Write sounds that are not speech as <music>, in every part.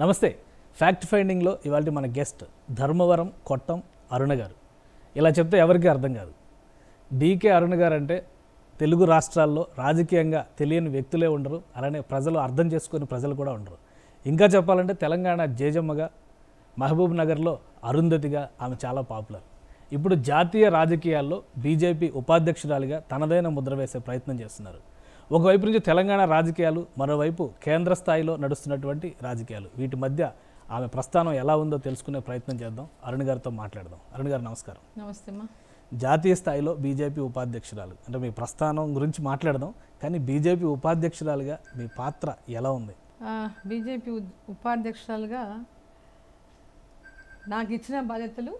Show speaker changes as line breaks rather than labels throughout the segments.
నమస్తే. ఫ్యాక్ట్ ఫైండింగ్లో ఇవాళ మన గెస్ట్ ధర్మవరం కొట్టం అరుణ గారు. ఇలా చెప్తే ఎవరికీ అర్థం కాదు. డీకే అరుణ గారు అంటే తెలుగు రాష్ట్రాల్లో రాజకీయంగా తెలియని వ్యక్తులే ఉండరు. అలానే ప్రజలు అర్థం చేసుకుని ప్రజలు కూడా ఉండరు. ఇంకా చెప్పాలంటే తెలంగాణ జేజమ్మగా మహబూబ్ నగర్లో అరుంధతిగా ఆమె చాలా పాపులర్ ఇప్పుడు జాతీయ రాజకీయాల్లో బీజేపీ ఉపాధ్యక్షురాలిగా తనదైన ముద్ర వేసే ప్రయత్నం చేస్తున్నారు. ఒకవైపు నుంచి తెలంగాణ రాజకీయాలు మరోవైపు కేంద్ర స్థాయిలో నడుస్తున్నటువంటి రాజకీయాలు. వీటి మధ్య ఆమె ప్రస్థానం ఎలా ఉందో తెలుసుకునే ప్రయత్నం చేద్దాం. అరుణ్ గారితో మాట్లాడదాం. అరుణ్ గారు నమస్కారం.
నమస్తే
జాతీయ స్థాయిలో బీజేపీ ఉపాధ్యక్షురాలు. అంటే మీ ప్రస్థానం గురించి మాట్లాడదాం కానీ బీజేపీ ఉపాధ్యక్షురాలుగా మీ పాత్ర ఎలా ఉంది?
బీజేపీ ఉపాధ్యక్షురాలుగా నాకు ఇచ్చిన బాధ్యతలు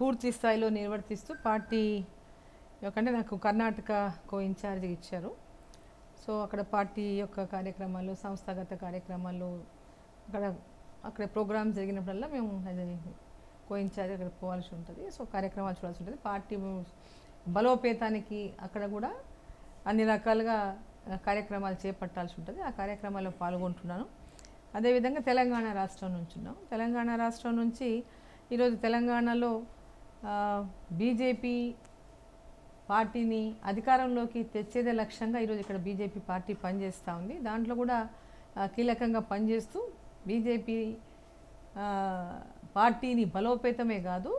పూర్తి స్థాయిలో నిర్వర్తిస్తూ పార్టీ అంటే నాకు కర్ణాటక కో ఇన్ఛార్జ్ ఇచ్చారు. సో అక్కడ పార్టీ యొక్క కార్యక్రమాలు సంస్థాగత కార్యక్రమాలు అక్కడ అక్కడ ప్రోగ్రామ్ జరిగినప్పుడల్లా మేము అది కోయించాలి అక్కడ పోవాల్సి ఉంటుంది. సో కార్యక్రమాలు చూడాల్సి ఉంటుంది. పార్టీ బలోపేతానికి అక్కడ కూడా అన్ని రకాలుగా కార్యక్రమాలు చేపట్టాల్సి ఉంటుంది. ఆ కార్యక్రమాల్లో పాల్గొంటున్నాను. అదేవిధంగా తెలంగాణ రాష్ట్రం నుంచి ఉన్నాం. తెలంగాణ రాష్ట్రం నుంచి ఈరోజు తెలంగాణలో బీజేపీ పార్టీని అధికారంలోకి తెచ్చేదే లక్ష్యంగా ఈరోజు ఇక్కడ బీజేపీ పార్టీ పనిచేస్తూ ఉంది. దాంట్లో కూడా కీలకంగా పనిచేస్తూ బీజేపీ పార్టీని బలోపేతమే కాదు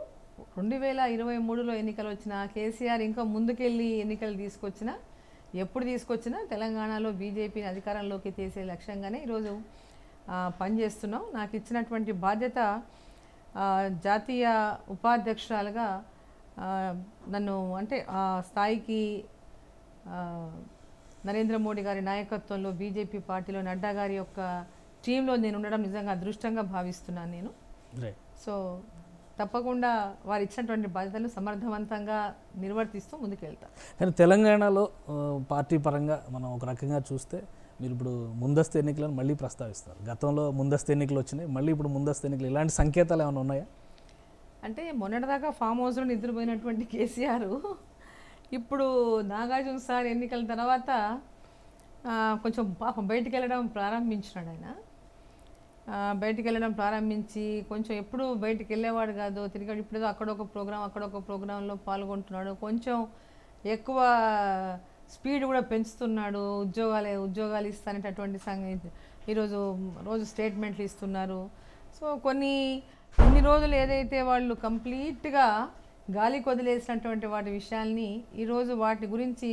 రెండు వేల ఇరవై మూడులో ఎన్నికలు వచ్చిన కేసీఆర్ ఇంకా ముందుకెళ్ళి ఎన్నికలు తీసుకొచ్చిన ఎప్పుడు తీసుకొచ్చినా తెలంగాణలో బీజేపీని అధికారంలోకి తీసే లక్ష్యంగానే ఈరోజు పనిచేస్తున్నాం. నాకు ఇచ్చినటువంటి బాధ్యత జాతీయ ఉపాధ్యక్షురాలుగా నన్ను అంటే ఆ స్థాయికి నరేంద్ర మోడీ గారి నాయకత్వంలో బీజేపీ పార్టీలో నడ్డా గారి యొక్క టీంలో నేను ఉండడం నిజంగా అదృష్టంగా భావిస్తున్నాను నేను. సో తప్పకుండా వారు ఇచ్చినటువంటి బాధ్యతలు సమర్థవంతంగా నిర్వర్తిస్తూ ముందుకెళ్తాను
కానీ తెలంగాణలో పార్టీ పరంగా మనం ఒక రకంగా చూస్తే మీరు ఇప్పుడు ముందస్తు ఎన్నికలను మళ్ళీ ప్రస్తావిస్తారు. గతంలో ముందస్తు ఎన్నికలు వచ్చినాయి మళ్ళీ ఇప్పుడు ముందస్తు ఎన్నికలు. ఇలాంటి సంకేతాలు ఏమైనా ఉన్నాయా?
అంటే మొన్నటిదాకా ఫామ్ హౌస్లో నిద్రపోయినటువంటి కేసీఆర్ ఇప్పుడు నాగార్జున సార్ ఎన్నికల తర్వాత కొంచెం పాపం బయటికి వెళ్ళడం ప్రారంభించినాడు ఆయన. బయటికి వెళ్ళడం ప్రారంభించి కొంచెం ఎప్పుడు బయటికి వెళ్ళేవాడు కాదు. తిరిగి ఇప్పుడు అక్కడ ఒక ప్రోగ్రాం అక్కడ ఒక ప్రోగ్రాంలో పాల్గొంటున్నాడు. కొంచెం ఎక్కువ స్పీడ్ కూడా పెంచుతున్నాడు. ఉద్యోగాలే ఉద్యోగాలు ఇస్తానేటటువంటి సంగతి. ఈరోజు రోజు స్టేట్మెంట్లు ఇస్తున్నారు. సో కొన్ని ఇన్ని రోజులు ఏదైతే వాళ్ళు కంప్లీట్గా గాలి కొదిలేసినటువంటి వాటి విషయాల్ని ఈరోజు వాటి గురించి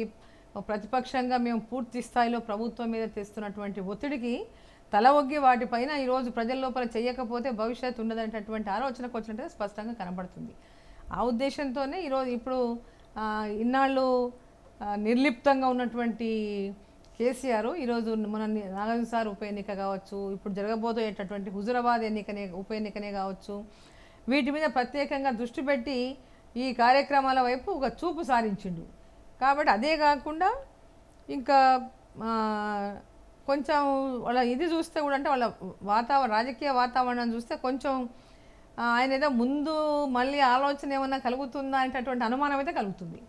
ప్రతిపక్షంగా మేము పూర్తి స్థాయిలో ప్రభుత్వం మీద తెస్తున్నటువంటి ఒత్తిడికి తల ఒగ్గి వాటిపైన ఈరోజు ప్రజల లోపల చేయకపోతే భవిష్యత్తు ఉండదనేటటువంటి ఆలోచనకు వచ్చినట్టుగా స్పష్టంగా కనబడుతుంది. ఆ ఉద్దేశంతోనే ఈరోజు ఇప్పుడు ఇన్నాళ్ళు నిర్లిప్తంగా ఉన్నటువంటి కేసీఆర్ ఈరోజు మన నాగార్జునసార్ ఉప ఎన్నిక కావచ్చు ఇప్పుడు జరగబోయేటటువంటి హుజురాబాద్ ఎన్నికనే ఉప ఎన్నికనే కావచ్చు వీటి మీద ప్రత్యేకంగా దృష్టి పెట్టి ఈ కార్యక్రమాల వైపు ఒక చూపు సారించిండు. కాబట్టి అదే కాకుండా ఇంకా కొంచెం వాళ్ళ ఇది చూస్తే కూడా అంటే వాళ్ళ వాతావరణ రాజకీయ వాతావరణం చూస్తే కొంచెం ఆయన ఏదో ముందు మళ్ళీ ఆలోచన ఏమన్నా కలుగుతుందా అనేటటువంటి అనుమానం అయితే కలుగుతుంది.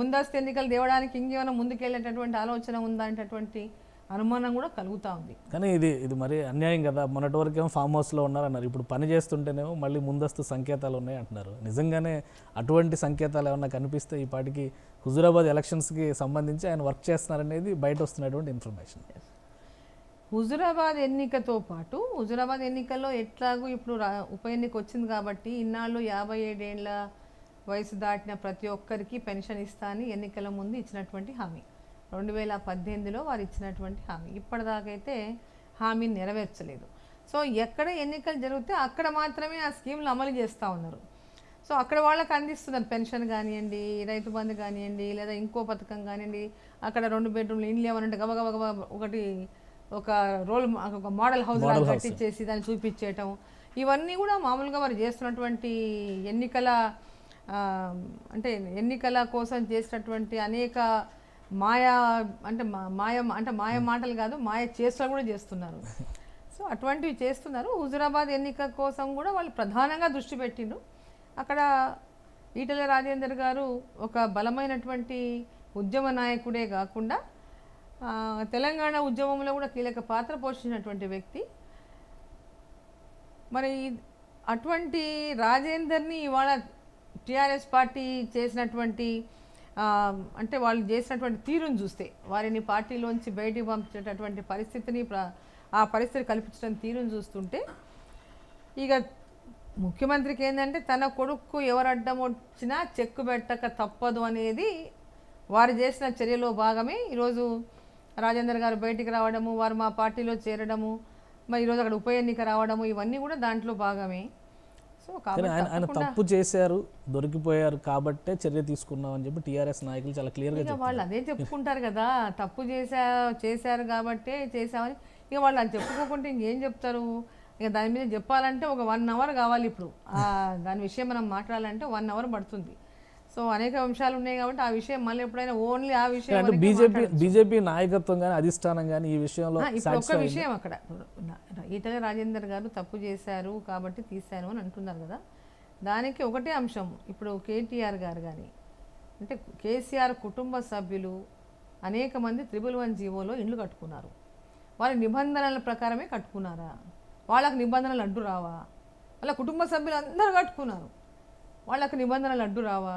ముందస్తు ఎన్నికలు తేవడానికి ఇంకేమైనా ముందుకెళ్ళేటటువంటి ఆలోచన ఉందా అనేటటువంటి అనుమానం కూడా కలుగుతూ ఉంది.
కానీ ఇది ఇది మరి అన్యాయం కదా. మొన్నటి వరకు ఏమో ఫామ్ హౌస్లో ఉన్నారన్నారు. ఇప్పుడు పని చేస్తుంటేనేమో మళ్ళీ ముందస్తు సంకేతాలు ఉన్నాయి అంటున్నారు. నిజంగానే అటువంటి సంకేతాలు ఏమన్నా కనిపిస్తే ఈ పాటికి హుజురాబాద్ ఎలక్షన్స్కి సంబంధించి ఆయన వర్క్ చేస్తున్నారనేది బయట వస్తున్నటువంటి ఇన్ఫర్మేషన్
హుజురాబాద్ ఎన్నికతో పాటు హుజురాబాద్ ఎన్నికల్లో ఎట్లాగూ ఇప్పుడు రా- ఉప ఎన్నిక వచ్చింది కాబట్టి ఇన్నాళ్ళు యాభై ఏడేళ్ళ వయసు దాటిన ప్రతి ఒక్కరికి పెన్షన్ ఇస్తా అని ఎన్నికల ముందు ఇచ్చినటువంటి హామీ. రెండు వేల పద్దెనిమిదిలో వారు ఇచ్చినటువంటి హామీ. ఇప్పటిదాకైతే హామీని నెరవేర్చలేదు. సో ఎక్కడ ఎన్నికలు జరిగితే అక్కడ మాత్రమే ఆ స్కీమ్లు అమలు చేస్తూ ఉన్నారు. సో అక్కడ వాళ్ళకి అందిస్తున్నారు పెన్షన్ కానివ్వండి రైతు బంధు కానివ్వండి లేదా ఇంకో పథకం కానివ్వండి అక్కడ రెండు బెడ్రూమ్లు ఇండ్లు ఏమనంటే గబ ఒకటి ఒక రోల్ ఒక మోడల్ హౌస్ లాగా. కట్టించేసి దాన్ని చూపించేయటం ఇవన్నీ కూడా మామూలుగా వారు చేస్తున్నటువంటి ఎన్నికల అంటే ఎన్నికల కోసం చేసినటువంటి అనేక మాయా అంటే మా- మాయ అంటే మాయ మాటలు కాదు మాయ చేష్టలు కూడా చేస్తున్నారు. సో అటువంటివి చేస్తున్నారు. హుజురాబాద్ ఎన్నిక కోసం కూడా వాళ్ళు ప్రధానంగా దృష్టి పెట్టిండ్రు. అక్కడ ఈటెల రాజేందర్ గారు ఒక బలమైనటువంటి ఉద్యమ నాయకుడే కాకుండా తెలంగాణ ఉద్యమంలో కూడా కీలక పాత్ర పోషించినటువంటి వ్యక్తి. మరి అటువంటి రాజేందర్ని ఇవాళ టీఆర్ఎస్ పార్టీ చేసినటువంటి అంటే వాళ్ళు చేసినటువంటి తీరును చూస్తే వారిని పార్టీలోంచి బయటికి పంపించేటటువంటి పరిస్థితిని ఆ పరిస్థితి కల్పించడం తీరును చూస్తుంటే ఇక ముఖ్యమంత్రికి ఏంటంటే తన కొడుకు ఎవరు అడ్డం వచ్చినా చెక్కు పెట్టక తప్పదు అనేది వారు చేసిన చర్యలో భాగమే. ఈరోజు రాజేందర్ గారు బయటికి రావడము వారు మా పార్టీలో చేరడము మరి ఈరోజు అక్కడ ఉప ఎన్నిక రావడము ఇవన్నీ కూడా దాంట్లో భాగమే. సో
ఆయన తప్పు చేశారు దొరికిపోయారు కాబట్టే చర్య తీసుకున్నాం అని చెప్పి టీఆర్ఎస్ నాయకులు చాలా క్లియర్గా
వాళ్ళు అదే చెప్పుకుంటారు కదా తప్పు చేశా చేశారు కాబట్టే చేశామని. ఇక వాళ్ళు అది చెప్పుకోకుంటే ఇంకేం చెప్తారు? ఇక దాని మీద చెప్పాలంటే ఒక వన్ అవర్ కావాలి ఇప్పుడు. దాని విషయం మనం మాట్లాడాలంటే వన్ అవర్ పడుతుంది. సో అనేక అంశాలు ఉన్నాయి కాబట్టి ఆ విషయం మళ్ళీ ఎప్పుడైనా ఓన్లీ ఆ విషయం
అంటే బీజేపీ. బీజేపీ నాయకత్వం కానీ అధిష్టానం కానీ ఈ విషయంలో సాటిస్ఫై
విషయం అక్కడ. ఈటల రాజేందర్ గారు తప్పు చేశారు కాబట్టి తీశాను అని అంటున్నారు కదా. దానికి ఒకటే అంశం. ఇప్పుడు కేటీఆర్ గారు కానీ అంటే కేసీఆర్ కుటుంబ సభ్యులు అనేక మంది త్రిబుల్ వన్ జీవోలో ఇండ్లు కట్టుకున్నారు. వారి నిబంధనల ప్రకారమే కట్టుకున్నారా? వాళ్ళకి నిబంధనలు అడ్డు రావా? వాళ్ళ కుటుంబ సభ్యులు అందరూ కట్టుకున్నారు. వాళ్ళకి నిబంధనలు అడ్డు రావా?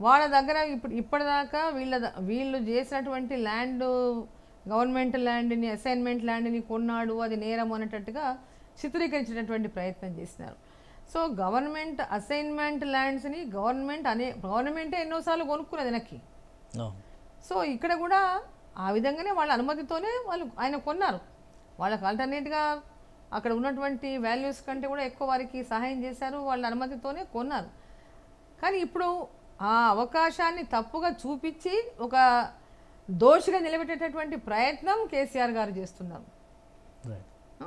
వాళ్ళ దగ్గర ఇప్పుడు ఇప్పటిదాకా వీళ్ళ ద- వీళ్ళు చేసినటువంటి ల్యాండ్ గవర్నమెంట్ ల్యాండ్ని అసైన్మెంట్ ల్యాండ్ని కొన్నాడు అది నేరం అనేటట్టుగా చిత్రీకరించేటటువంటి ప్రయత్నం చేసినారు. సో గవర్నమెంట్ అసైన్మెంట్ ల్యాండ్స్ని గవర్నమెంట్ అనే గవర్నమెంటే ఎన్నోసార్లు కొనుక్కున్నది వెనక్కి. సో ఇక్కడ కూడా ఆ విధంగానే వాళ్ళ అనుమతితోనే వాళ్ళు ఆయన కొన్నారు. వాళ్ళకి ఆల్టర్నేట్గా అక్కడ ఉన్నటువంటి వాల్యూస్ కంటే కూడా ఎక్కువ వారికి సహాయం చేశారు వాళ్ళ అనుమతితోనే కొన్నారు. కానీ ఇప్పుడు ఆ అవకాశాన్ని తప్పుగా చూపించి ఒక దోషిగా నిలబెట్టేటటువంటి ప్రయత్నం కేసీఆర్ గారు చేస్తున్నారు.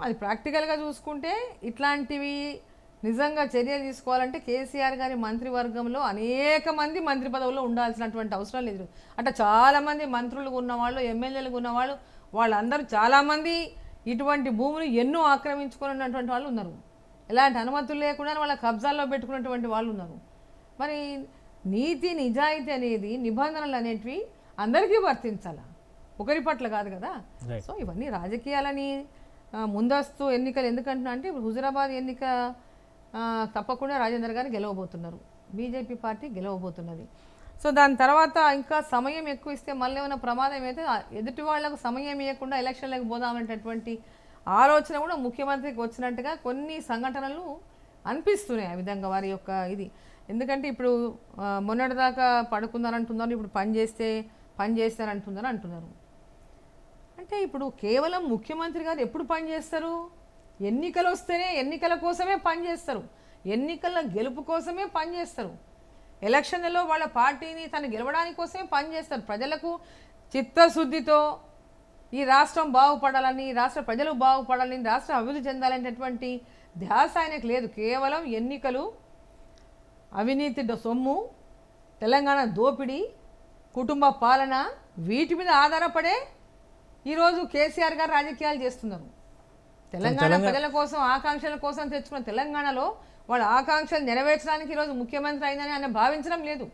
అది ప్రాక్టికల్గా చూసుకుంటే ఇట్లాంటివి నిజంగా చర్యలు తీసుకోవాలంటే కేసీఆర్ గారి మంత్రివర్గంలో అనేక మంది మంత్రి పదవుల్లో ఉండాల్సినటువంటి అవసరం లేదు. అట్లా చాలామంది మంత్రులు ఉన్నవాళ్ళు ఎమ్మెల్యేలు ఉన్నవాళ్ళు వాళ్ళందరూ చాలామంది ఇటువంటి భూములు ఎన్నో ఆక్రమించుకున్నటువంటి వాళ్ళు ఉన్నారు. ఎలాంటి అనుమతులు లేకుండా వాళ్ళ కబ్జాల్లో పెట్టుకున్నటువంటి వాళ్ళు ఉన్నారు. మరి నీతి నిజాయితీ అనేది నిబంధనలు అనేటివి అందరికీ వర్తించాలా. ఒకరి పట్ల కాదు కదా? సో ఇవన్నీ రాజకీయాలని ముందస్తు ఎన్నికలు ఎందుకంటున్నా అంటే ఇప్పుడు హుజురాబాద్ ఎన్నిక తప్పకుండా రాజేందర్ గారు గెలవబోతున్నారు. BJP party గెలవబోతున్నది. సో దాని తర్వాత ఇంకా సమయం ఎక్కువ ఇస్తే మళ్ళీ ఏమైనా ప్రమాదం అయితే ఎదుటి వాళ్ళకు సమయం ఇవ్వకుండా ఎలక్షన్లకు పోదామనేటటువంటి ఆలోచన కూడా ముఖ్యమంత్రికి వచ్చినట్టుగా కొన్ని సంఘటనలు అనిపిస్తున్నాయి ఆ విధంగా వారి యొక్క ఇది. ఎందుకంటే ఇప్పుడు మొన్నటిదాకా మొన్నటిదాకా పడుకున్నారంటున్నారు ఇప్పుడు పని చేస్తే పని చేస్తారంటున్నారు అంటున్నారు. అంటే ఇప్పుడు కేవలం ముఖ్యమంత్రి గారు ఎప్పుడు పని చేస్తారు? ఎన్నికలు వస్తేనే ఎన్నికల కోసమే పని చేస్తారు. ఎన్నికల గెలుపు కోసమే పని చేస్తారు. ఎలక్షన్లలో వాళ్ళ పార్టీని తను గెలవడానికి కోసమే పని చేస్తారు. ప్రజలకు చిత్తశుద్ధితో ఈ రాష్ట్రం బాగుపడాలని రాష్ట్ర ప్రజలు బాగుపడాలని రాష్ట్రం అభివృద్ధి చెందాలనేటటువంటి ధ్యాస ఆయనకు లేదు. కేవలం ఎన్నికలు అవినీతి సొమ్ము తెలంగాణ దోపిడీ కుటుంబ పాలన వీటి మీద ఆధారపడే ఈరోజు కేసీఆర్ గారు రాజకీయాలు చేస్తున్నారు. తెలంగాణ ప్రజల కోసం ఆకాంక్షల కోసం తెచ్చుకున్న తెలంగాణలో వాళ్ళ ఆకాంక్షలు నెరవేర్చడానికి ఈరోజు ముఖ్యమంత్రి అయిందని ఆయన భావించడం లేదు.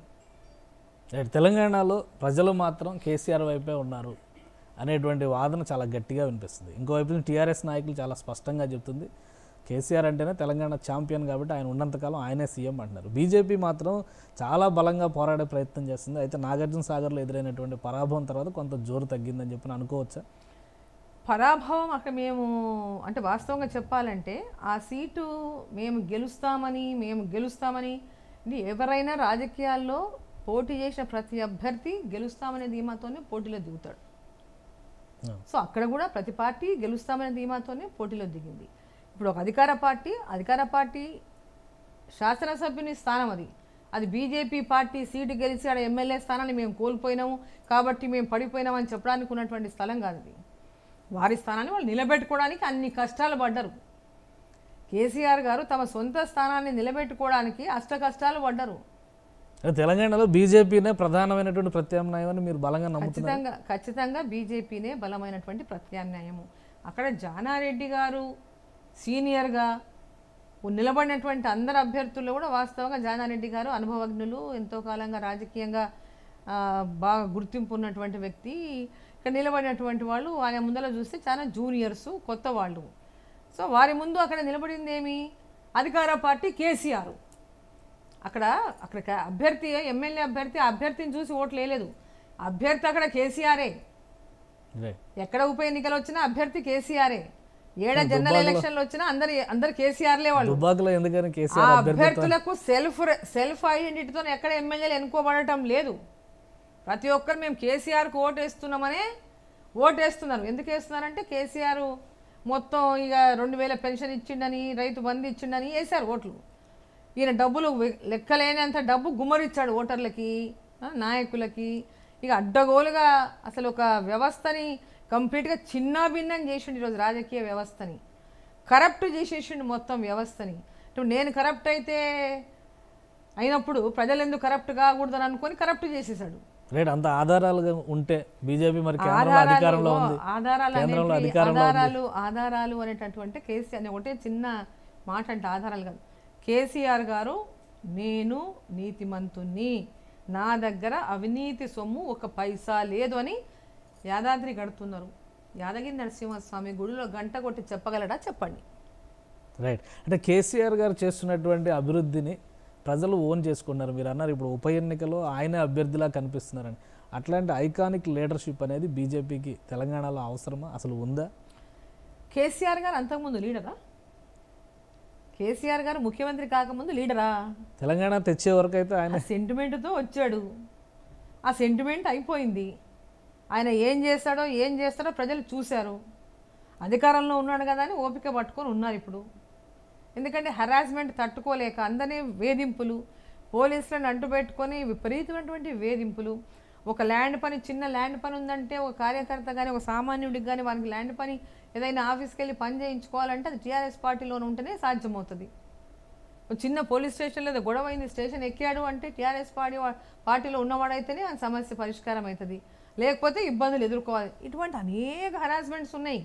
తెలంగాణలో ప్రజలు మాత్రం కేసీఆర్ వైపే ఉన్నారు అనేటువంటి వాదన చాలా గట్టిగా వినిపిస్తుంది. ఇంకోవైపు టీఆర్ఎస్ నాయకులు చాలా స్పష్టంగా చెప్తుంది. కేసీఆర్ అంటేనే తెలంగాణ ఛాంపియన్ కాబట్టి ఆయన ఉన్నంతకాలం ఆయనే సీఎం అంటున్నారు. బీజేపీ మాత్రం చాలా బలంగా పోరాడే ప్రయత్నం చేస్తుంది. అయితే నాగార్జున సాగర్లో ఎదురైనటువంటి పరాభవం తర్వాత కొంత జోరు తగ్గిందని చెప్పి అనుకోవచ్చా?
పరాభవం అక్కడ మేము అంటే వాస్తవంగా చెప్పాలంటే ఆ సీటు మేము గెలుస్తామని మేము గెలుస్తామని ఎవరైనా రాజకీయాల్లో పోటీ చేసిన ప్రతి అభ్యర్థి గెలుస్తామనే ధీమాతోనే పోటీలో దిగుతాడు. సో అక్కడ కూడా ప్రతి పార్టీ గెలుస్తామనే ధీమాతోనే పోటీలో దిగింది. ఇప్పుడు ఒక అధికార పార్టీ అధికార పార్టీ శాసనసభ్యుని స్థానం అది. అది బీజేపీ పార్టీ సీటు గెలిచి ఆడ ఎమ్మెల్యే స్థానాన్ని మేము కోల్పోయినాము కాబట్టి మేము పడిపోయినామని చెప్పడానికి ఉన్నటువంటి స్థలం కాదు అది వారి స్థానాన్ని వాళ్ళు నిలబెట్టుకోవడానికి అన్ని కష్టాలు పడ్డరు. కేసీఆర్ గారు తమ సొంత స్థానాన్ని నిలబెట్టుకోవడానికి అష్ట కష్టాలు పడ్డరు.
తెలంగాణలో బీజేపీనే ప్రధానమైనటువంటి ప్రత్యామ్నాయం అని మీరు బలంగా నమ్ముతున్నారు?
ఖచ్చితంగా ఖచ్చితంగా బీజేపీనే బలమైనటువంటి ప్రత్యామ్నాయము. అక్కడ జానారెడ్డి గారు సీనియర్గా నిలబడినటువంటి అందరు అభ్యర్థుల్లో కూడా వాస్తవంగా జానారెడ్డి గారు అనుభవజ్ఞులు ఎంతో కాలంగా రాజకీయంగా బాగా గుర్తింపు ఉన్నటువంటి వ్యక్తి. ఇక్కడ నిలబడినటువంటి వాళ్ళు ఆయన ముందర చూస్తే చాలా జూనియర్స్ కొత్త వాళ్ళు. సో వారి ముందు అక్కడ నిలబడింది ఏమి? అధికార పార్టీ కేసీఆర్. అక్కడ అక్కడ అభ్యర్థి ఎమ్మెల్యే అభ్యర్థి అభ్యర్థిని చూసి ఓట్లు వేయలేదు. అభ్యర్థి అక్కడ కేసీఆరే. ఎక్కడ ఉప ఎన్నికలు వచ్చినా అభ్యర్థి కేసీఆరే. ఏడ జనరల్
దుబ్బాకలో-
ఎలక్షన్లు వచ్చినా అందరు అందరు కేసీఆర్లే వాళ్ళు.
ఎందుకని కేసీఆర్
అభ్యర్థులకు సెల్ఫ్ సెల్ఫ్ ఐడెంటిటీతో ఎక్కడ ఎమ్మెల్యేలు ఎన్నుకోబడటం లేదు. ప్రతి ఒక్కరు మేము కేసీఆర్కు ఓటు వేస్తున్నామనే ఓటు వేస్తున్నారు ఎందుకు వేస్తున్నారంటే కేసీఆర్ మొత్తం ఇక రెండు వేల పెన్షన్ ఇచ్చిండని రైతు బంధు ఇచ్చిండని వేశారు ఓట్లు. ఈయన డబ్బులు లెక్కలేనంత డబ్బు గుమ్మరిచ్చాడు ఓటర్లకి నాయకులకి. ఇక అడ్డగోలుగా అసలు ఒక వ్యవస్థని కంప్లీట్గా చిన్నాభిన్నం చేసిండు ఈరోజు రాజకీయ వ్యవస్థని. కరప్ట్ చేసేసిండు మొత్తం వ్యవస్థని. ఇప్పుడు నేను కరప్ట్ అయితే అయినప్పుడు ప్రజలు ఎందుకు కరప్ట్ కాకూడదని అనుకొని కరప్ట్ చేసేసాడు.
రైట్ అంత ఆధారాలుగా ఉంటే బీజేపీ మరి అధికారంలో ఉంది.
ఆధారాలు ఆధారాలు ఆధారాలు అనేటటువంటి కేసీఆర్ నేను ఒకటే చిన్న మాట అంటే ఆధారాలు కాదు. కేసీఆర్ గారు నేను నీతిమంతుణ్ణి. నా దగ్గర అవినీతి సొమ్ము ఒక పైసా లేదు అని యాదాద్రి గడుతున్నారు యాదగిరి నరసింహస్వామి గుడిలో గంట కొట్టి చెప్పగలడా? చెప్పండి.
రైట్. అంటే కేసీఆర్ గారు చేస్తున్నటువంటి అభివృద్ధిని ప్రజలు ఓన్ చేసుకున్నారు. మీరు అన్నారు ఇప్పుడు ఉప ఎన్నికలో ఆయనే అభ్యర్థిలా కనిపిస్తున్నారని. అట్లాంటి ఐకానిక్ లీడర్షిప్ అనేది బీజేపీకి తెలంగాణలో అవసరమా? అసలు ఉందా?
కేసీఆర్ గారు అంతకుముందు లీడరా? కేసీఆర్ గారు ముఖ్యమంత్రి కాకముందు లీడరా?
తెలంగాణ తెచ్చే వరకు అయితే ఆయన
సెంటిమెంట్తో వచ్చాడు. ఆ సెంటిమెంట్ అయిపోయింది. ఆయన ఏం చేస్తాడో ఏం చేస్తాడో ప్రజలు చూశారు. అధికారంలో ఉన్నాడు కదా అని ఓపిక పట్టుకొని ఉన్నారు ఇప్పుడు. ఎందుకంటే హరాస్మెంట్ తట్టుకోలేక అందరినీ వేధింపులు పోలీసులను అంటుపెట్టుకొని విపరీతమైనటువంటి వేధింపులు. ఒక ల్యాండ్ పని చిన్న ల్యాండ్ పని ఉందంటే ఒక కార్యకర్త కానీ ఒక సామాన్యుడికి కానీ వానికి ల్యాండ్ పని ఏదైనా ఆఫీస్కి వెళ్ళి పని చేయించుకోవాలంటే అది టీఆర్ఎస్ పార్టీలోనే ఉంటేనే సాధ్యమవుతుంది. ఒక చిన్న పోలీస్ స్టేషన్లో లేదా గొడవ అయింది స్టేషన్ ఎక్కాడు అంటే టీఆర్ఎస్ పార్టీ పార్టీలో ఉన్నవాడైతేనే ఆ సమస్య పరిష్కారం అవుతుంది లేకపోతే ఇబ్బందులు ఎదుర్కోవాలి. ఇటువంటి అనేక హరాస్మెంట్స్ ఉన్నాయి.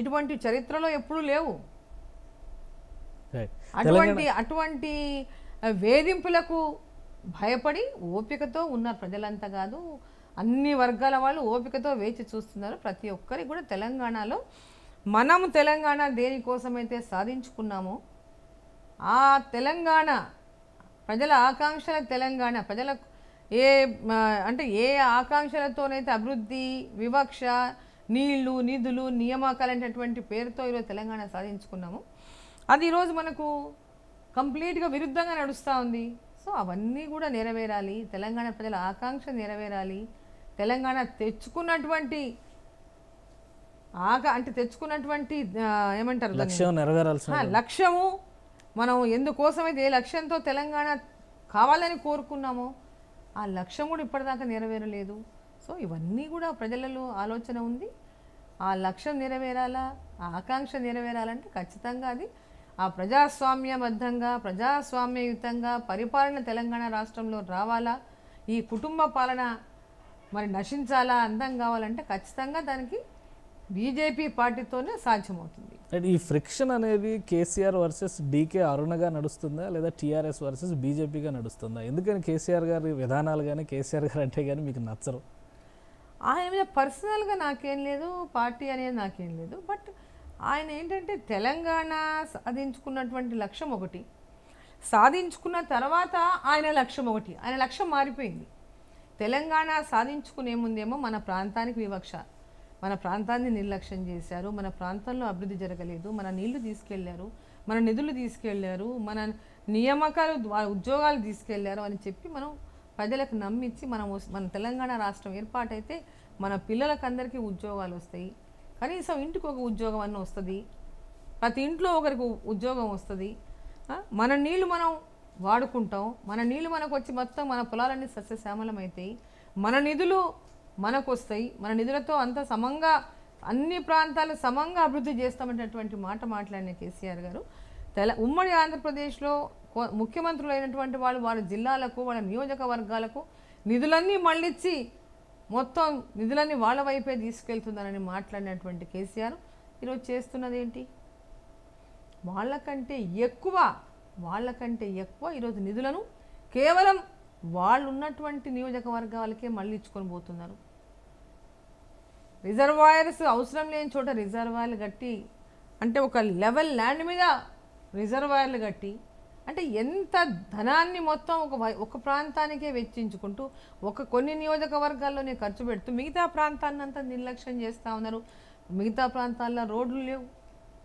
ఇటువంటి చరిత్రలో ఎప్పుడూ లేవు. అటువంటి అటువంటి వేధింపులకు భయపడి ఓపికతో ఉన్నారు ప్రజలంతా కాదు అన్ని వర్గాల వాళ్ళు ఓపికతో వేచి చూస్తున్నారు. ప్రతి ఒక్కరికి కూడా తెలంగాణలో మనం తెలంగాణ దేనికోసమైతే సాధించుకున్నామో ఆ తెలంగాణ ప్రజల ఆకాంక్షల తెలంగాణ ప్రజల ఏ అంటే ఏ ఆకాంక్షలతోనైతే అభివృద్ధి వివక్ష నీళ్ళు నిధులు నియామకాలనేటటువంటి పేరుతో ఈరోజు తెలంగాణ సాధించుకున్నాము. అది ఈరోజు మనకు కంప్లీట్గా విరుద్ధంగా నడుస్తూ ఉంది. సో అవన్నీ కూడా నెరవేరాలి. తెలంగాణ ప్రజల ఆకాంక్ష నెరవేరాలి. తెలంగాణ తెచ్చుకున్నటువంటి ఆక అంటే తెచ్చుకున్నటువంటి ఏమంటారు?
లక్ష్యం నెరవేరాల్సిన
లక్ష్యము మనం ఎందుకోసమైతే ఏ లక్ష్యంతో తెలంగాణ కావాలని కోరుకున్నామో ఆ లక్ష్యం కూడా ఇప్పటిదాకా నెరవేరలేదు. సో ఇవన్నీ కూడా ప్రజలలో ఆలోచన ఉంది. ఆ లక్ష్యం నెరవేరాలా? ఆ ఆకాంక్ష నెరవేరాలంటే ఖచ్చితంగా అది ఆ ప్రజాస్వామ్యబద్ధంగా ప్రజాస్వామ్యయుతంగా పరిపాలన తెలంగాణ రాష్ట్రంలో రావాలా? ఈ కుటుంబ పాలన మరి నశించాలా? అందం కావాలంటే ఖచ్చితంగా దానికి బీజేపీ పార్టీతోనే సాధ్యమవుతుంది.
అండ్ ఈ ఫ్రిక్షన్ అనేది కేసీఆర్ వర్సెస్ డీకే అరుణగా నడుస్తుందా లేదా టీఆర్ఎస్ వర్సెస్ బీజేపీగా నడుస్తుందా? ఎందుకని కేసీఆర్ గారి విధానాలు కానీ కేసీఆర్ గారు అంటే కానీ మీకు నచ్చరు.
ఆయన మీద పర్సనల్గా నాకేం లేదు పార్టీ అనేది నాకేం లేదు. బట్ ఆయన ఏంటంటే తెలంగాణ సాధించుకున్నటువంటి లక్ష్యం ఒకటి. సాధించుకున్న తర్వాత ఆయన లక్ష్యం ఒకటి. ఆయన లక్ష్యం మారిపోయింది. తెలంగాణ సాధించుకునే ముందేమో మన ప్రాంతానికి వివక్ష. మన ప్రాంతాన్ని నిర్లక్ష్యం చేశారు మన ప్రాంతంలో అభివృద్ధి జరగలేదు మన నీళ్ళు తీసుకెళ్ళారు మన నిధులు తీసుకెళ్ళారు మన నియామకాలు ఉద్యోగాలు తీసుకెళ్ళారు అని చెప్పి మనం ప్రజలకు నమ్మించి మనం మన తెలంగాణ రాష్ట్రం ఏర్పాటైతే మన పిల్లలకందరికీ ఉద్యోగాలు వస్తాయి. కనీసం ఇంటికి ఒక ఉద్యోగం అన్న వస్తుంది. ప్రతి ఇంట్లో ఒకరికి ఉద్యోగం వస్తుంది. మన నీళ్ళు మనం వాడుకుంటాం. మన నీళ్ళు మనకు వచ్చి మొత్తం మన పొలాలన్నీ సస్యశ్యామలం అవుతాయి మన నిధులు మనకు వస్తాయి మన నిధులతో అంత సమంగా అన్ని ప్రాంతాలు సమంగా అభివృద్ధి చేస్తామనేటటువంటి మాట మాట్లాడిన కేసీఆర్ గారు. తెల ఉమ్మడి ఆంధ్రప్రదేశ్లో ముఖ్యమంత్రులైనటువంటి ముఖ్యమంత్రులు అయినటువంటి వాళ్ళు వాళ్ళ జిల్లాలకు వాళ్ళ నియోజకవర్గాలకు నిధులన్నీ మళ్ళిచ్చి మొత్తం నిధులన్నీ వాళ్ళ వైపే తీసుకెళ్తున్నారని మాట్లాడినటువంటి కేసీఆర్. ఈరోజు చేస్తున్నది ఏంటి వాళ్ళకంటే ఎక్కువ వాళ్ళకంటే ఎక్కువ ఈరోజు నిధులను కేవలం వాళ్ళు ఉన్నటువంటి నియోజకవర్గాలకే మళ్ళీ ఇచ్చుకొని పోతున్నారు. రిజర్వాయర్స్ అవసరం లేని చోట రిజర్వాయర్లు కట్టి అంటే ఒక లెవెల్ ల్యాండ్ మీద రిజర్వాయర్లు కట్టి అంటే ఎంత ధనాన్ని మొత్తం ఒక వై- ఒక ప్రాంతానికే వెచ్చించుకుంటూ ఒక కొన్ని నియోజకవర్గాల్లోనే ఖర్చు పెడుతూ మిగతా ప్రాంతాన్ని అంతా నిర్లక్ష్యం చేస్తూ ఉన్నారు. మిగతా ప్రాంతాల్లో రోడ్లు లేవు.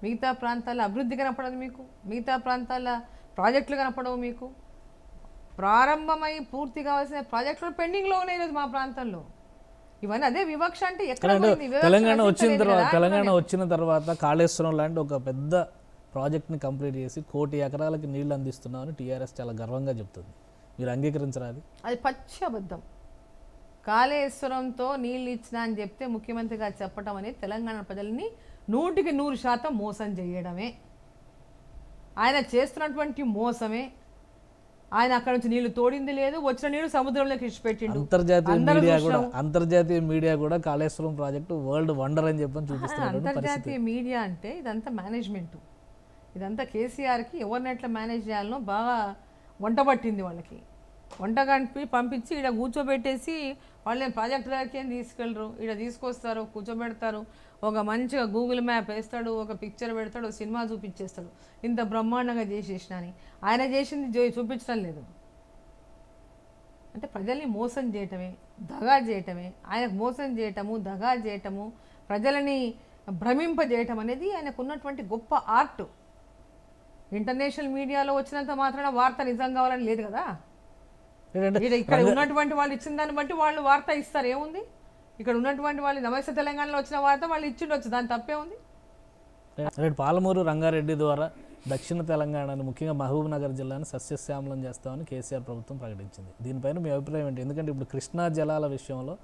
మిగతా ప్రాంతాల్లో అభివృద్ధి కనపడదు మీకు. మిగతా ప్రాంతాల ప్రాజెక్టులు కనపడవు మీకు. ప్రారంభమై పూర్తి కావాల్సిన ప్రాజెక్టులు పెండింగ్లో ఉన్నాయి ఈరోజు మా ప్రాంతంలో. ఇవన్నీ అదే వివక్ష అంటే ఎక్కడ
తెలంగాణ వచ్చిన తర్వాత? తెలంగాణ వచ్చిన తర్వాత కాళేశ్వరం లాంటి ఒక పెద్ద ప్రాజెక్ట్ని కంప్లీట్ చేసి కోటి ఎకరాలకి నీళ్ళు అందిస్తున్నామని టీఆర్ఎస్ చాలా గర్వంగా చెప్తుంది. మీరు అంగీకరించరా అది
అది పచ్చి అబద్ధం. కాళేశ్వరంతో నీళ్ళు ఇచ్చినా అని చెప్తే ముఖ్యమంత్రి గారు చెప్పడం అనేది తెలంగాణ ప్రజల్ని నూటికి నూరు శాతం మోసం చేయడమే. ఆయన చేస్తున్నటువంటి మోసమే. ఆయన అక్కడ నుంచి నీళ్ళు తోడింది లేదు వచ్చిన నీళ్ళు సముద్రంలోకి ఇచ్చిపెట్టిండు.
అంతర్జాతీయ మీడియా కూడా. అంతర్జాతీయ మీడియా కూడా కాళేశ్వరం ప్రాజెక్టు వరల్డ్ వండర్ అని చెప్పని చూపిస్తున్నారు
అంతర్జాతీయ మీడియా అంటే ఇదంతా మేనేజ్మెంట్ ఇదంతా కేసీఆర్కి ఎవరిని ఎట్లా మేనేజ్ చేయాలనో బాగా వంట పట్టింది వాళ్ళకి. వంట కలిపి పంపించి ఇక్కడ కూర్చోబెట్టేసి వాళ్ళని ప్రాజెక్ట్ దగ్గరికి ఏం తీసుకెళ్ళరు? ఇక్కడ తీసుకొస్తారు కూర్చోబెడతారు. ఒక మంచిగా గూగుల్ మ్యాప్ వేస్తాడు ఒక పిక్చర్ పెడతాడు సినిమా చూపించేస్తాడు. ఇంత బ్రహ్మాండంగా చేసేసిన అని. ఆయన చేసింది జో- చూపించడం లేదు. అంటే ప్రజల్ని మోసం చేయటమే దగా చేయటమే ఆయనకు మోసం చేయటము దగా చేయటము ప్రజలని భ్రమింపజేయటం అనేది ఆయనకు ఉన్నటువంటి గొప్ప ఆర్ట్. ఇంటర్నేషనల్ మీడియాలో వచ్చినంత మాత్రాన వార్త నిజం కావాలని లేదు కదా? ఇక్కడ ఉన్నటువంటి వాళ్ళు ఇచ్చిన దాన్ని బట్టి వాళ్ళు వార్త ఇస్తారు. ఏముంది? ఇక్కడ ఉన్నటువంటి వాళ్ళు నమస్తే తెలంగాణలో వచ్చిన వార్త వాళ్ళు ఇచ్చిండొచ్చు. దాని తప్పే ఉంది.
రేపు పాలమూరు రంగారెడ్డి ద్వారా దక్షిణ తెలంగాణను ముఖ్యంగా మహబూబ్ నగర్ జిల్లాను సస్యశ్యామలం చేస్తామని కేసీఆర్ ప్రభుత్వం ప్రకటించింది. దీనిపైన మీ అభిప్రాయం ఏంటి? ఎందుకంటే ఇప్పుడు కృష్ణా జలాల విషయంలో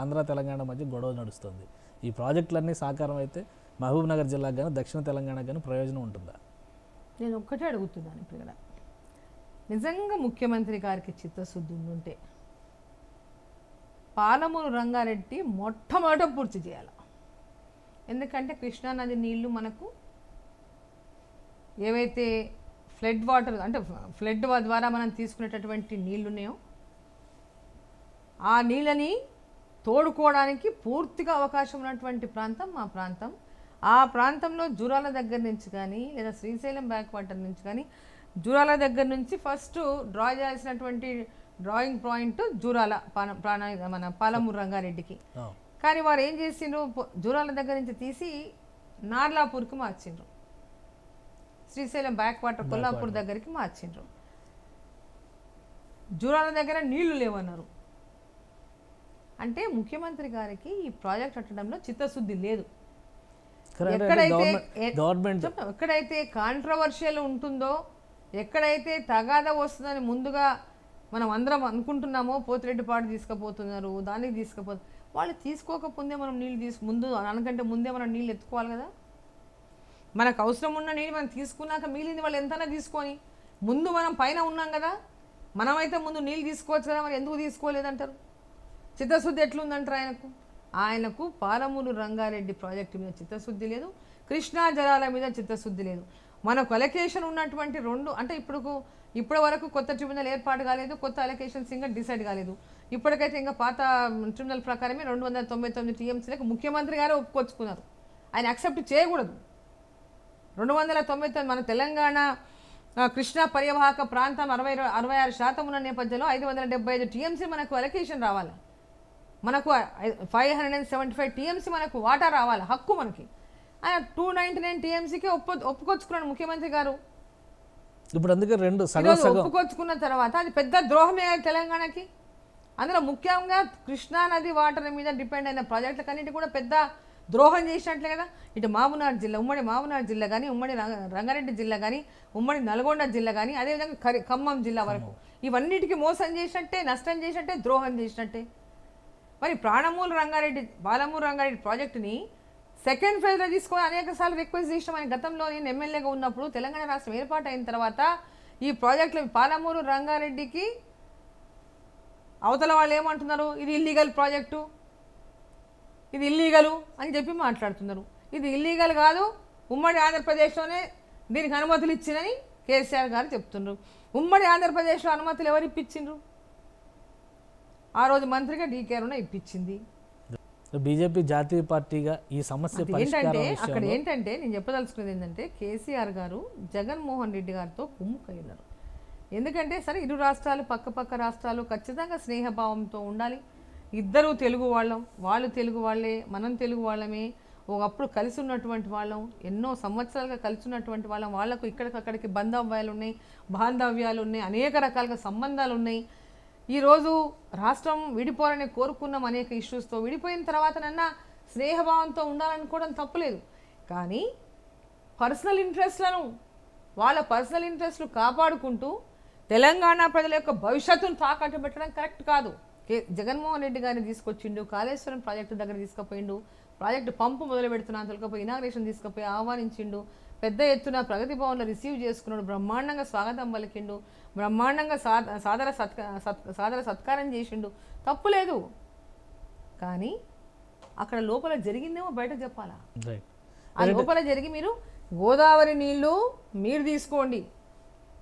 ఆంధ్ర తెలంగాణ మధ్య గొడవ నడుస్తుంది. ఈ ప్రాజెక్టులన్నీ సాకారం అయితే మహబూబ్ నగర్ జిల్లాకు కానీ దక్షిణ తెలంగాణకు కానీ ప్రయోజనం ఉంటుందా?
నేను ఒక్కటే అడుగుతున్నాను ఇప్పుడు ఇక్కడ. నిజంగా ముఖ్యమంత్రి గారికి చిత్తశుద్ధి ఉంటే పాలమూరు రంగారెడ్డి మొట్టమొదట పూర్తి చేయాలి. ఎందుకంటే కృష్ణానది నీళ్ళు మనకు ఏవైతే ఫ్లడ్ వాటర్ అంటే ఫ్లడ్ ద్వారా మనం తీసుకునేటటువంటి నీళ్ళున్నాయో ఆ నీళ్ళని తోడుకోవడానికి పూర్తిగా అవకాశం ఉన్నటువంటి ప్రాంతం మా ప్రాంతం. ఆ ప్రాంతంలో జూరాల దగ్గర నుంచి కానీ లేదా శ్రీశైలం బ్యాక్ వాటర్ నుంచి కానీ జూరాల దగ్గర నుంచి ఫస్ట్ డ్రా చేయాల్సినటువంటి డ్రాయింగ్ పాయింట్ జూరాల ప్రాణ మన పాలమూరు రంగారెడ్డికి. కానీ వారు ఏం చేసిండ్రు? జూరాల దగ్గర నుంచి తీసి నార్లాపూర్కి మార్చిండ్రు. శ్రీశైలం బ్యాక్ వాటర్ కొల్లాపూర్ దగ్గరికి మార్చిండ్రు. జూరాల దగ్గర నీళ్ళు లేవన్నారు. అంటే గారికి ఈ ప్రాజెక్ట్ కట్టడంలో చిత్తశుద్ధి లేదు. ఎక్కడైతే ఎక్కడైతే కాంట్రవర్షియల్ ఉంటుందో ఎక్కడైతే తగాదా వస్తుందని ముందుగా మనం అందరం అనుకుంటున్నామో పోతిరెడ్డిపాటు తీసుకుపోతున్నారు దానికి తీసుకుపో వాళ్ళు తీసుకోకపోతే మనం నీళ్ళు తీసుకు ముందు అనకంటే ముందే మనం నీళ్ళు ఎత్తుకోవాలి కదా? మనకు అవసరం ఉన్న నీళ్ళు మనం తీసుకున్నాక మిగిలింది వాళ్ళు ఎంతైనా తీసుకొని ముందు మనం పైన ఉన్నాం కదా? మనమైతే ముందు నీళ్ళు తీసుకోవచ్చు కదా మరి ఎందుకు తీసుకోలేదంటారు? చిత్తశుద్ధి ఎట్లుందంటారు ఆయనకు? ఆయనకు పాలమూరు రంగారెడ్డి ప్రాజెక్టు మీద చిత్తశుద్ధి లేదు కృష్ణా జలాల మీద చిత్తశుద్ధి లేదు. మనకు అలొకేషన్ ఉన్నటువంటి రెండు అంటే ఇప్పుడు ఇప్పటి వరకు కొత్త ట్రిబ్యునల్ ఏర్పాటు కాలేదు కొత్త అలొకేషన్స్ ఇంకా డిసైడ్ కాలేదు. ఇప్పటికైతే ఇంకా పాత ట్రిబ్యునల్ ప్రకారమే రెండు వందల తొంభై తొమ్మిది టీఎంసీలకు ముఖ్యమంత్రి గారే ఒప్పుకొచ్చుకున్నారు. ఆయన అక్సెప్ట్ చేయకూడదు. రెండు వందల తొంభై తొమ్మిది మన తెలంగాణ కృష్ణా పర్యవాహక ప్రాంతం అరవై అరవై ఆరు శాతం ఉన్న నేపథ్యంలో ఐదు వందల డెబ్బై ఐదు టీఎంసీ మనకు అలొకేషన్ రావాలి. మనకు five hundred and seventy five TMC మనకు వాటా రావాలి హక్కు మనకి. ఆయన టూ నైంటీ నైన్ టీఎంసీకి ఒప్పు ఒప్పుకొచ్చుకున్నాడు ముఖ్యమంత్రి గారు.
ఇప్పుడు అందుకే రెండు సగం సగం.
ఒప్పుకొచ్చుకున్న తర్వాత అది పెద్ద ద్రోహమే కదా తెలంగాణకి. అందులో ముఖ్యంగా కృష్ణా నది వాటర్ మీద డిపెండ్ అయిన ప్రాజెక్టులకన్నిటి కూడా పెద్ద ద్రోహం చేసినట్లే కదా. ఇటు మామూనాడు జిల్లా ఉమ్మడి మామూనాడు జిల్లా కానీ ఉమ్మడి రంగ- రంగారెడ్డి జిల్లా కానీ ఉమ్మడి నల్గొండ జిల్లా కానీ అదేవిధంగా కరి ఖమ్మం జిల్లా వరకు. ఇవన్నిటికీ మోసం చేసినట్టే నష్టం చేసినట్టే ద్రోహం చేసినట్టే. మరి ప్రాణమూలు రంగారెడ్డి బాలమూరు రంగారెడ్డి ప్రాజెక్టుని సెకండ్ ఫేజ్లో తీసుకొని అనేక సార్లు రిక్వెస్ట్ చేసిన. ఆయన గతంలో నేను ఎమ్మెల్యేగా ఉన్నప్పుడు తెలంగాణ రాష్ట్రం ఏర్పాటు అయిన తర్వాత ఈ ప్రాజెక్టులు పాలమూరు రంగారెడ్డికి అవతల వాళ్ళు ఏమంటున్నారు? ఇది ఇల్లీగల్ ప్రాజెక్టు ఇది ఇల్లీగలు అని చెప్పి మాట్లాడుతున్నారు. ఇది ఇల్లీగల్ కాదు. ఉమ్మడి ఆంధ్రప్రదేశ్లోనే దీనికి అనుమతులు ఇచ్చినని కేసీఆర్ గారు చెప్తున్నారు. ఉమ్మడి ఆంధ్రప్రదేశ్లో అనుమతులు ఎవరు ఇప్పించిండ్రు? ఆ రోజు మంత్రిగా డీకే అరుణ ఇప్పించింది.
బీజేపీ జాతీయ పార్టీగా ఈ సమస్య
ఏంటంటే అక్కడ ఏంటంటే నేను చెప్పదలుచుకున్నది ఏంటంటే కేసీఆర్ గారు జగన్మోహన్ రెడ్డి గారితో కుమ్ముకై ఉన్నారు ఎందుకంటే సరే ఇరు రాష్ట్రాలు పక్క పక్క రాష్ట్రాలు ఖచ్చితంగా స్నేహభావంతో ఉండాలి. ఇద్దరు తెలుగు వాళ్ళం వాళ్ళు తెలుగు వాళ్ళే మనం తెలుగు వాళ్ళమే. ఒకప్పుడు కలిసి ఉన్నటువంటి వాళ్ళం ఎన్నో సంవత్సరాలుగా కలిసి ఉన్నటువంటి వాళ్ళం. వాళ్ళకు ఇక్కడికక్కడికి బంధవ్యాలు ఉన్నాయి బాంధవ్యాలు ఉన్నాయి అనేక రకాలుగా సంబంధాలు ఉన్నాయి ఈరోజు రాష్ట్రం విడిపోవాలని కోరుకున్నాం అనేక ఇష్యూస్తో విడిపోయిన తర్వాతనన్నా స్నేహభావంతో ఉండాలనుకోవడం తప్పులేదు. కానీ పర్సనల్ ఇంట్రెస్ట్లను వాళ్ళ పర్సనల్ ఇంట్రెస్ట్లు కాపాడుకుంటూ తెలంగాణ ప్రజల యొక్క భవిష్యత్తును తాకట్టు పెట్టడం కరెక్ట్ కాదు. కే- జగన్మోహన్ రెడ్డి గారిని తీసుకొచ్చిండు కాళేశ్వరం ప్రాజెక్టు దగ్గర తీసుకుపోయిండు ప్రాజెక్టు పంపు మొదలు పెడుతున్నా తొలకపోయి ఇనాగ్రేషన్ తీసుకుపోయి ఆహ్వానించిండు పెద్ద ఎత్తున ప్రగతి భవన్లో రిసీవ్ చేసుకున్నాడు. బ్రహ్మాండంగా స్వాగతం పలికిండు. బ్రహ్మాండంగా సాద సాదర సత్క సత్ సాదర సత్కారం చేసిండు. తప్పు లేదు. కానీ అక్కడ లోపల జరిగిందేమో బయట చెప్పాలా?
రైట్
ఆ లోపల జరిగి మీరు గోదావరి నీళ్ళు మీరు తీసుకోండి.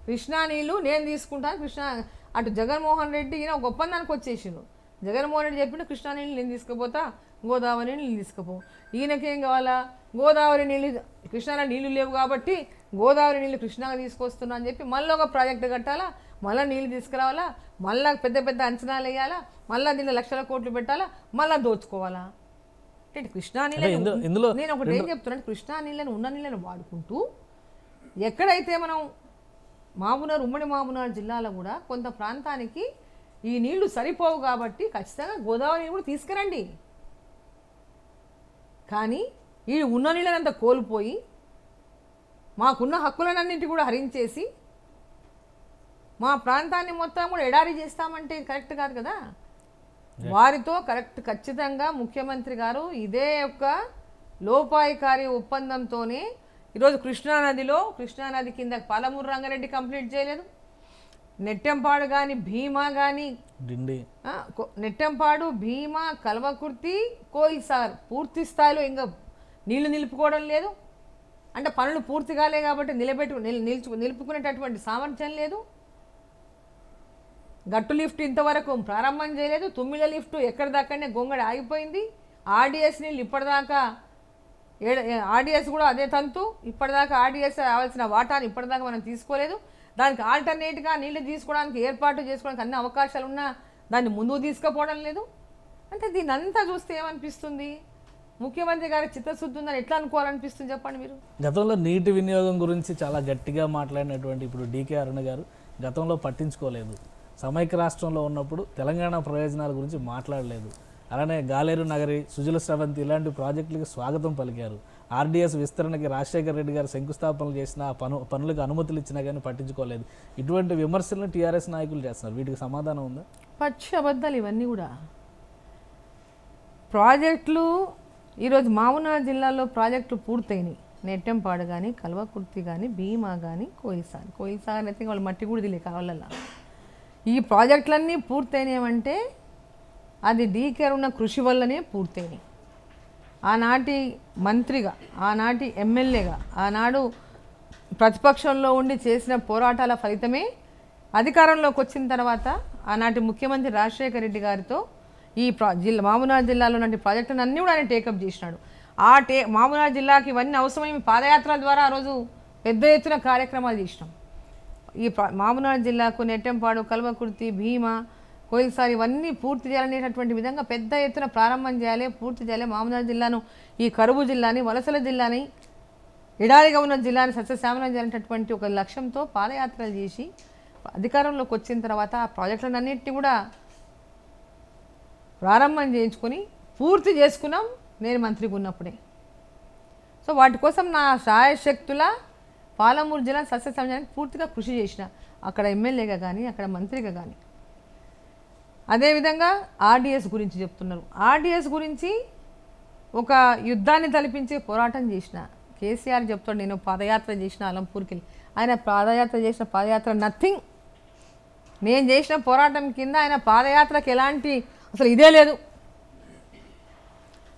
కృష్ణా నీళ్ళు నేను తీసుకుంటాను కృష్ణా అటు జగన్మోహన్ రెడ్డి ఈయన ఒక ఒప్పందానికి వచ్చేసిండు. జగన్మోహన్ రెడ్డి చెప్పిండు కృష్ణా నీళ్ళు నేను తీసుకుపోతా గోదావరి నీళ్ళు తీసుకుపో. ఈయనకేం కావాలా? గోదావరి నీళ్ళు కృష్ణాలో నీళ్ళు లేవు కాబట్టి గోదావరి నీళ్ళు కృష్ణాగా తీసుకొస్తున్నా అని చెప్పి మళ్ళీ ఒక ప్రాజెక్టు కట్టాలా? మళ్ళీ నీళ్ళు తీసుకురావాలా? మళ్ళీ పెద్ద పెద్ద అంచనాలు వేయాలా? మళ్ళీ దీనిలో లక్షల కోట్లు పెట్టాలా? మళ్ళీ దోచుకోవాలా? అంటే కృష్ణా నీళ్ళని
ఇందులో
నేను ఒకటి ఏం చెప్తున్నాను కృష్ణా నీళ్ళని ఉన్న నీళ్ళని వాడుకుంటూ ఎక్కడైతే మనం మామునార్ ఉమ్మడి మామునార్ జిల్లాలో కూడా కొంత ప్రాంతానికి ఈ నీళ్ళు సరిపోవు కాబట్టి ఖచ్చితంగా గోదావరి నీళ్ళు కూడా తీసుకురండి. కానీ ఈ ఉన్న నీళ్ళనంతా కోల్పోయి మాకున్న హక్కులనన్నింటి కూడా హరించేసి మా ప్రాంతాన్ని మొత్తం కూడా ఎడారి చేస్తామంటే కరెక్ట్ కాదు కదా? వారితో కరెక్ట్ ఖచ్చితంగా ముఖ్యమంత్రి గారు ఇదే యొక్క లోపాయికారి ఒప్పందంతోనే ఈరోజు కృష్ణానదిలో కృష్ణానది కింద పాలమూరు రంగారెడ్డి కంప్లీట్ చేయలేదు. నెట్టెంపాడు కానీ భీమా కానీ నెట్టెంపాడు భీమా కల్వకుర్తి కోయిల్సార్ పూర్తి స్థాయిలో ఇంకా నీళ్ళు నిలుపుకోవడం లేదు. అంటే పనులు పూర్తి కాలే కాబట్టి నిలబెట్టు నిలుచు నిలుపుకునేటటువంటి సామర్థ్యం లేదు. గట్టు లిఫ్ట్ ఇంతవరకు ప్రారంభం చేయలేదు. తుమ్మిళ్ళ లిఫ్ట్ ఎక్కడి దాకానే గొంగడి ఆగిపోయింది. ఆర్డీఎస్ నీళ్ళు ఇప్పటిదాకా ఏడ ఆర్డీఎస్ కూడా అదే తంతు. ఇప్పటిదాకా ఆర్డీఎస్ రావాల్సిన వాటాను ఇప్పటిదాకా మనం తీసుకోలేదు. దానికి ఆల్టర్నేట్గా నీళ్ళు తీసుకోవడానికి ఏర్పాటు చేసుకోవడానికి అన్ని అవకాశాలు ఉన్నా దాన్ని ముందుకు తీసుకుపోవడం లేదు. అంటే దీని అంతా చూస్తే ఏమనిపిస్తుంది? ముఖ్యమంత్రి గారి చిత్తశుద్ధి ఉందని ఎట్లా అనుకోవాలనిపిస్తుంది చెప్పండి మీరు?
గతంలో నీటి వినియోగం గురించి చాలా గట్టిగా మాట్లాడినటువంటి ఇప్పుడు డీకే అరుణ గారు గతంలో పట్టించుకోలేదు. సమైక్య రాష్ట్రంలో ఉన్నప్పుడు తెలంగాణ ప్రయోజనాల గురించి మాట్లాడలేదు. అలానే గాలేరు నగరి సుజల స్రవంతి ఇలాంటి ప్రాజెక్టులకు స్వాగతం పలికారు. ఆర్డీఎస్ విస్తరణకి రాజశేఖర రెడ్డి గారు శంకుస్థాపనలు చేసిన పను పనులకు అనుమతులు ఇచ్చినా కానీ పట్టించుకోలేదు. ఇటువంటి విమర్శలను టీఆర్ఎస్ నాయకులు చేస్తున్నారు. వీటికి సమాధానం ఉందా?
పచ్చి అబద్ధాలు ఇవన్నీ కూడా. ప్రాజెక్టులు ఈరోజు మామునార్ జిల్లాలో ప్రాజెక్టులు పూర్తయినాయి. నెట్టెంపాడు కానీ కల్వకుర్తి కానీ భీమా కానీ కోయిల్సార్ కోయిల్సార్ అయితే వాళ్ళు మట్టి కూడా దిలే కావాలల్లా ఈ ప్రాజెక్టులన్నీ పూర్తయినాయంటే అది డీకేర్ ఉన్న కృషి వల్లనే పూర్తయినాయి. ఆనాటి మంత్రిగా ఆనాటి ఎమ్మెల్యేగా ఆనాడు ప్రతిపక్షంలో ఉండి చేసిన పోరాటాల ఫలితమే అధికారంలోకి వచ్చిన తర్వాత ఆనాటి ముఖ్యమంత్రి రాజశేఖర రెడ్డి గారితో ఈ ప్రా జిల్లా మామూనార్ జిల్లాలో ఉన్న ప్రాజెక్టులను అన్నీ కూడా ఆయన టేకప్ చేసినాడు. ఆ టే మామూనార్ జిల్లాకి ఇవన్నీ అవసరమైన పాదయాత్రల ద్వారా ఆ రోజు పెద్ద ఎత్తున కార్యక్రమాలు చేసినాం. ఈ ప్రా- మామూనార్ జిల్లాకు నెట్టెంపాడు కల్వకుర్తి భీమా కోయిల్సారి ఇవన్నీ పూర్తి చేయాలనేటటువంటి విధంగా పెద్ద ఎత్తున ప్రారంభం చేయాలి పూర్తి చేయాలి. మామూనార్ జిల్లాను ఈ కరువు జిల్లాని వలసల జిల్లాని ఎడారిగా ఉన్న జిల్లాని సస్యశ్యామలం చేయాలనేటటువంటి ఒక లక్ష్యంతో పాదయాత్రలు చేసి అధికారంలోకి వచ్చిన తర్వాత ఆ ప్రాజెక్టులన్నింటినీ కూడా ప్రారంభం చేయించుకొని పూర్తి చేసుకున్నాం నేను మంత్రిగా ఉన్నప్పుడే. సో వాటి కోసం నా సాయశక్తుల పాలమూరు జిల్లా సస్య పూర్తిగా కృషి చేసిన అక్కడ ఎమ్మెల్యేగా కానీ అక్కడ మంత్రిగా కానీ అదేవిధంగా ఆర్డీఎస్ గురించి చెప్తున్నారు. ఆర్డిఎస్ గురించి ఒక యుద్ధాన్ని తలపించే పోరాటం చేసిన కేసీఆర్ చెప్తాడు నేను పాదయాత్ర చేసిన అలంపూర్కి వెళ్ళి. ఆయన పాదయాత్ర చేసిన పాదయాత్ర నథింగ్. నేను చేసిన పోరాటం కింద ఆయన పాదయాత్రకు ఎలాంటి అసలు ఇదే లేదు.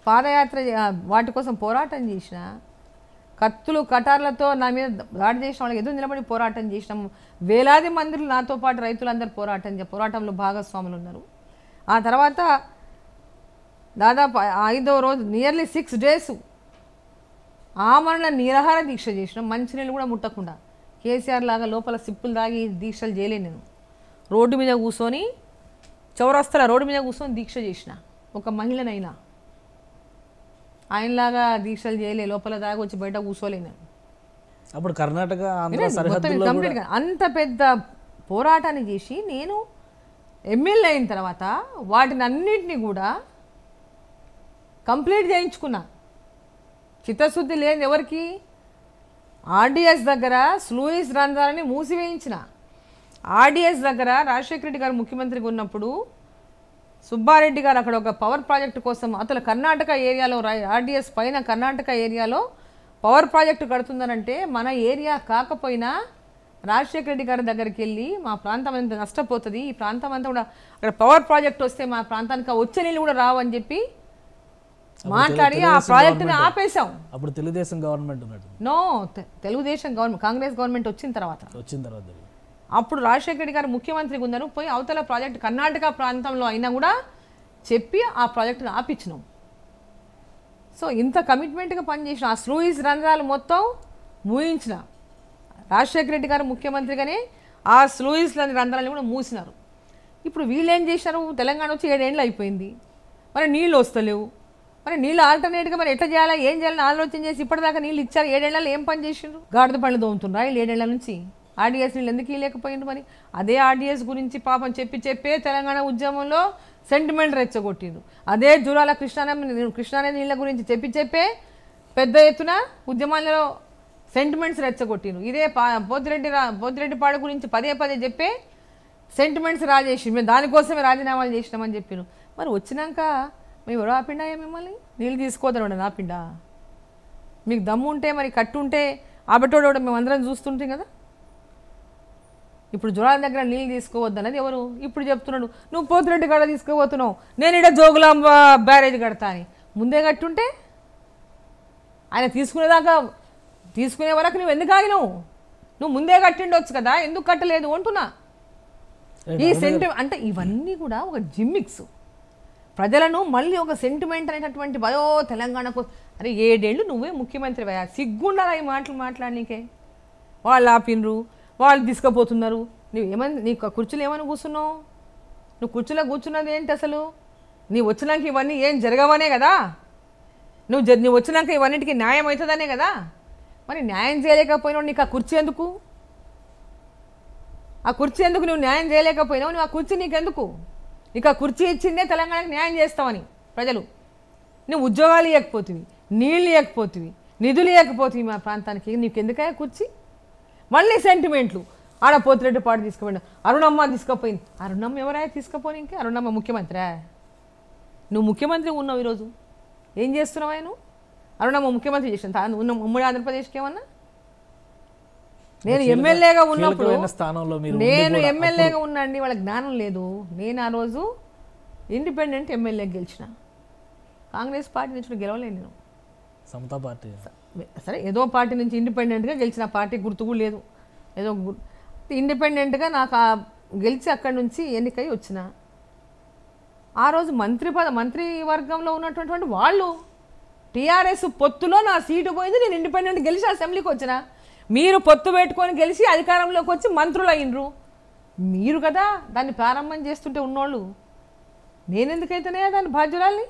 పాదయాత్ర వాటి కోసం పోరాటం చేసిన కత్తులు కటార్లతో నా మీద దాడి చేసిన వాళ్ళకి ఎదురు నిలబడి పోరాటం చేసినాము వేలాది మందిలు నాతో పాటు రైతులందరూ పోరాటం చే- పోరాటంలో భాగస్వాములు ఉన్నారు. ఆ తర్వాత దాదాపు ఐదో రోజు నియర్లీ సిక్స్ డేస్ ఆమరణ నిరాహార దీక్ష చేసిన. మంచినీళ్ళు కూడా ముట్టకుండా. కేసీఆర్ లాగా లోపల సిప్పులు దాగి దీక్షలు చేయలేను నేను. రోడ్డు మీద కూర్చొని చౌరస్తల రోడ్డు మీద కూర్చొని దీక్ష చేసిన ఒక మహిళనైనా. ఆయనలాగా దీక్షలు చేయలే లోపల దాగి వచ్చి బయట కూర్చోలేను
అప్పుడు కర్ణాటక
అంత పెద్ద పోరాటాన్ని చేసి నేను ఎమ్మెల్యే అయిన తర్వాత వాటిని అన్నిటినీ కూడా కంప్లీట్ చేయించుకున్నా. చిత్తశుద్ధి లేని ఎవరికి? ఆర్డిఎస్ దగ్గర స్లూయిస్ రంధ్రాలని మూసివేయించిన. ఆర్డిఎస్ దగ్గర రాజశేఖర రెడ్డి గారు ముఖ్యమంత్రిగా ఉన్నప్పుడు సుబ్బారెడ్డి గారు అక్కడ ఒక పవర్ ప్రాజెక్టు కోసం అతను కర్ణాటక ఏరియాలో ఆర్డిఎస్ పైన కర్ణాటక ఏరియాలో పవర్ ప్రాజెక్టు కడుతుందనంటే మన ఏరియా కాకపోయినా రాజశేఖర రెడ్డి గారి దగ్గరికి వెళ్ళి మా ప్రాంతం అంతా నష్టపోతుంది ఈ ప్రాంతం అంతా కూడా అక్కడ పవర్ ప్రాజెక్ట్ వస్తే మా ప్రాంతానికి వచ్చే నీళ్ళు కూడా రావని చెప్పి మాట్లాడి ఆ ప్రాజెక్టుని ఆపేశాం
అప్పుడు Telugu Desam government
no Telugu Desam government Congress government వచ్చిన తర్వాత
వచ్చిన తర్వాత.
అప్పుడు రాజశేఖర రెడ్డి గారు ముఖ్యమంత్రి ఉందను పోయి అవతల ప్రాజెక్ట్ కర్ణాటక ప్రాంతంలో అయినా కూడా చెప్పి ఆ ప్రాజెక్టును ఆపించినాం సో ఇంత కమిట్మెంట్గా పనిచేసిన ఆ స్లూయిస్ రంధ్రాలు మొత్తం మూయించిన రాజశేఖర రెడ్డి గారు ముఖ్యమంత్రిగానే ఆ స్లూయిస్ రంధ్రాలను కూడా మూసినారు. ఇప్పుడు వీళ్ళు ఏం చేశారు? తెలంగాణ వచ్చి ఏడేళ్ళు అయిపోయింది. మరి నీళ్ళు వస్తలేవు. మరి నీళ్ళు ఆల్టర్నేట్గా మరి ఎట్లా చేయాలా? ఏం చేయాలని ఆలోచన చేసి ఇప్పటిదాకా నీళ్ళు ఇచ్చారు? ఏడేళ్ళలో ఏం పని చేసిండ్రు? గాడిద పళ్ళు దోముతుండ్రా వీళ్ళు ఏడేళ్ళ నుంచి? ఆర్డీఎస్ నీళ్ళు ఎందుకు ఇవ్వలేకపోయింది మరి? అదే ఆర్డీఎస్ గురించి పాపం చెప్పి చెప్పే తెలంగాణ ఉద్యమంలో సెంటిమెంట్ రెచ్చగొట్టిండు అదే జూరాల కృష్ణానది కృష్ణానది నీళ్ళ గురించి చెప్పి చెప్పే పెద్ద ఎత్తున ఉద్యమాలలో సెంటిమెంట్స్ రెచ్చగొట్టిండ్రు. ఇదే పా పోతిరెడ్డి రా పోతిరెడ్డిపాడు గురించి పదే పదే చెప్పే సెంటిమెంట్స్ రాజేసి మేము దానికోసమే రాజీనామాలు చేసినామని చెప్పిను మరి వచ్చినాక మేము ఎవరో ఆపిండా మిమ్మల్ని? నీళ్ళు తీసుకోవద్దని ఆపిండా? మీకు దమ్ము ఉంటే మరి కట్టు ఉంటే ఆబెట్టోడు మేము అందరం చూస్తుంటాం కదా? ఇప్పుడు జ్వరాల దగ్గర నీళ్ళు తీసుకోవద్దన్నది ఎవరు? ఇప్పుడు చెప్తున్నాడు నువ్వు పోతిరెడ్డి కాడ తీసుకుపోతున్నావు నేను ఇక్కడ జోగులాంబ బ్యారేజ్ కడతా అని. ముందే కట్టుంటే ఆయన తీసుకునేదాకా తీసుకునే వరకు నువ్వు ఎందుకు ఆగినావు? నువ్వు ముందే కట్టిండొచ్చు కదా ఎందుకు కట్టలేదు అంటున్నా. ఈ సెంటిమెంట్ అంటే ఇవన్నీ కూడా ఒక జిమ్మిక్స్. ప్రజలను మళ్ళీ ఒక సెంటిమెంట్ అనేటటువంటి భయో తెలంగాణకు అరే ఏడేళ్ళు నువ్వే ముఖ్యమంత్రి అయ్యా సిగ్గుండాలి ఈ మాటలు మాట్లాడనీకే? వాళ్ళు ఆపినరు వాళ్ళు తీసుకుపోతున్నారు. నువ్వు ఏమని నీ కుర్చీలో ఏమని కూర్చున్నావు? నువ్వు కుర్చీలో కూర్చున్నది ఏంటి అసలు? నీ వచ్చినాక ఇవన్నీ ఏం జరగవనే కదా? నువ్వు జ- నువ్వు వచ్చినాక ఇవన్నిటికీ న్యాయం అవుతుందనే కదా? మరి న్యాయం చేయలేకపోయినావు నీకు ఆ కుర్చీ ఎందుకు? ఆ కుర్చీ ఎందుకు నువ్వు న్యాయం చేయలేకపోయినావు? నువ్వు ఆ కుర్చీ నీకెందుకు? నీకు ఆ కుర్చీ ఇచ్చిందే తెలంగాణకి న్యాయం చేస్తావని ప్రజలు. నువ్వు ఉద్యోగాలు ఇవ్వకపోతుంది నీళ్ళు ఇవ్వకపోతుంది నిధులు ఇవ్వకపోతుంది మా ప్రాంతానికి. నీకు ఎందుకయ్యా కుర్చీ? మళ్ళీ సెంటిమెంట్లు. ఆడ పోతిరెడ్డి పాటు తీసుకుపోయినా అరుణమ్మ తీసుకుపోయింది. అరుణమ్మ ఎవరా తీసుకుపోని ఇంకా? అరుణమ్మ ముఖ్యమంత్రా. నువ్వు ముఖ్యమంత్రి ఉన్నావు ఈరోజు. ఏం చేస్తున్నావా నువ్వు అరుణమ్మ ముఖ్యమంత్రి చేసిన తాను ఉన్న ఉమ్మడి ఆంధ్రప్రదేశ్కి ఏమన్నా? నేను ఎమ్మెల్యేగా ఉన్నప్పుడు
స్థానంలో
నేను ఎమ్మెల్యేగా ఉన్నాండి వాళ్ళ జ్ఞానం లేదు. నేను ఆ రోజు ఇండిపెండెంట్ ఎమ్మెల్యే గెలిచిన. కాంగ్రెస్ పార్టీ నుంచి గెలవలేను నేను.
సమతా పార్టీ.
సరే ఏదో పార్టీ నుంచి ఇండిపెండెంట్గా గెలిచిన పార్టీ గుర్తు కూడా లేదు. ఏదో ఇండిపెండెంట్గా నాకు ఆ గెలిచి అక్కడి నుంచి ఎన్నికై వచ్చిన ఆ రోజు మంత్రి పద మంత్రి వర్గంలో ఉన్నటువంటి వాళ్ళు టీఆర్ఎస్ పొత్తులో నా సీటు పోయింది నేను ఇండిపెండెంట్ గెలిచి అసెంబ్లీకి వచ్చిన. మీరు పొత్తు పెట్టుకొని గెలిచి అధికారంలోకి వచ్చి మంత్రులు అయినరు మీరు కదా దాన్ని ప్రారంభం చేస్తుంటే ఉన్నోళ్ళు. నేనెందుకైతేనే దాన్ని బాధ్యురాల్ని?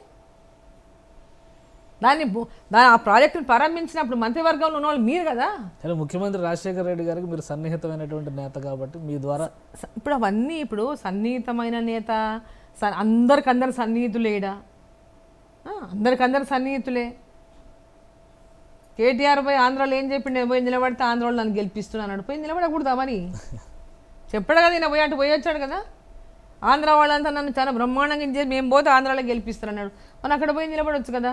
దాన్ని ఆ ప్రాజెక్టును ప్రారంభించినప్పుడు మంత్రివర్గంలో ఉన్న వాళ్ళు మీరు కదా?
సరే ముఖ్యమంత్రి రాజశేఖర రెడ్డి గారికి మీరు సన్నిహితమైనటువంటి నేత కాబట్టి మీ ద్వారా
ఇప్పుడు అవన్నీ ఇప్పుడు సన్నిహితమైన నేత స- అందరికందరు సన్నిహితులేడా? అందరికందరు సన్నిహితులే. కేటీఆర్ పోయి ఆంధ్రాలో ఏం చెప్పిండు పోయి నిలబడితే ఆంధ్రాలో నన్ను గెలిపిస్తున్నాను పోయి నిలబడకూడదా మరి? <laughs> చెప్పాడు కదా నేను పోయి అటు పోయి వచ్చాడు కదా? ఆంధ్ర వాళ్ళంతా నన్ను చాలా బ్రహ్మాండంగా చేసి మేము పోతే ఆంధ్రాలో గెలిపిస్తున్నాడు మనం అక్కడ పోయి నిలబడొచ్చు కదా?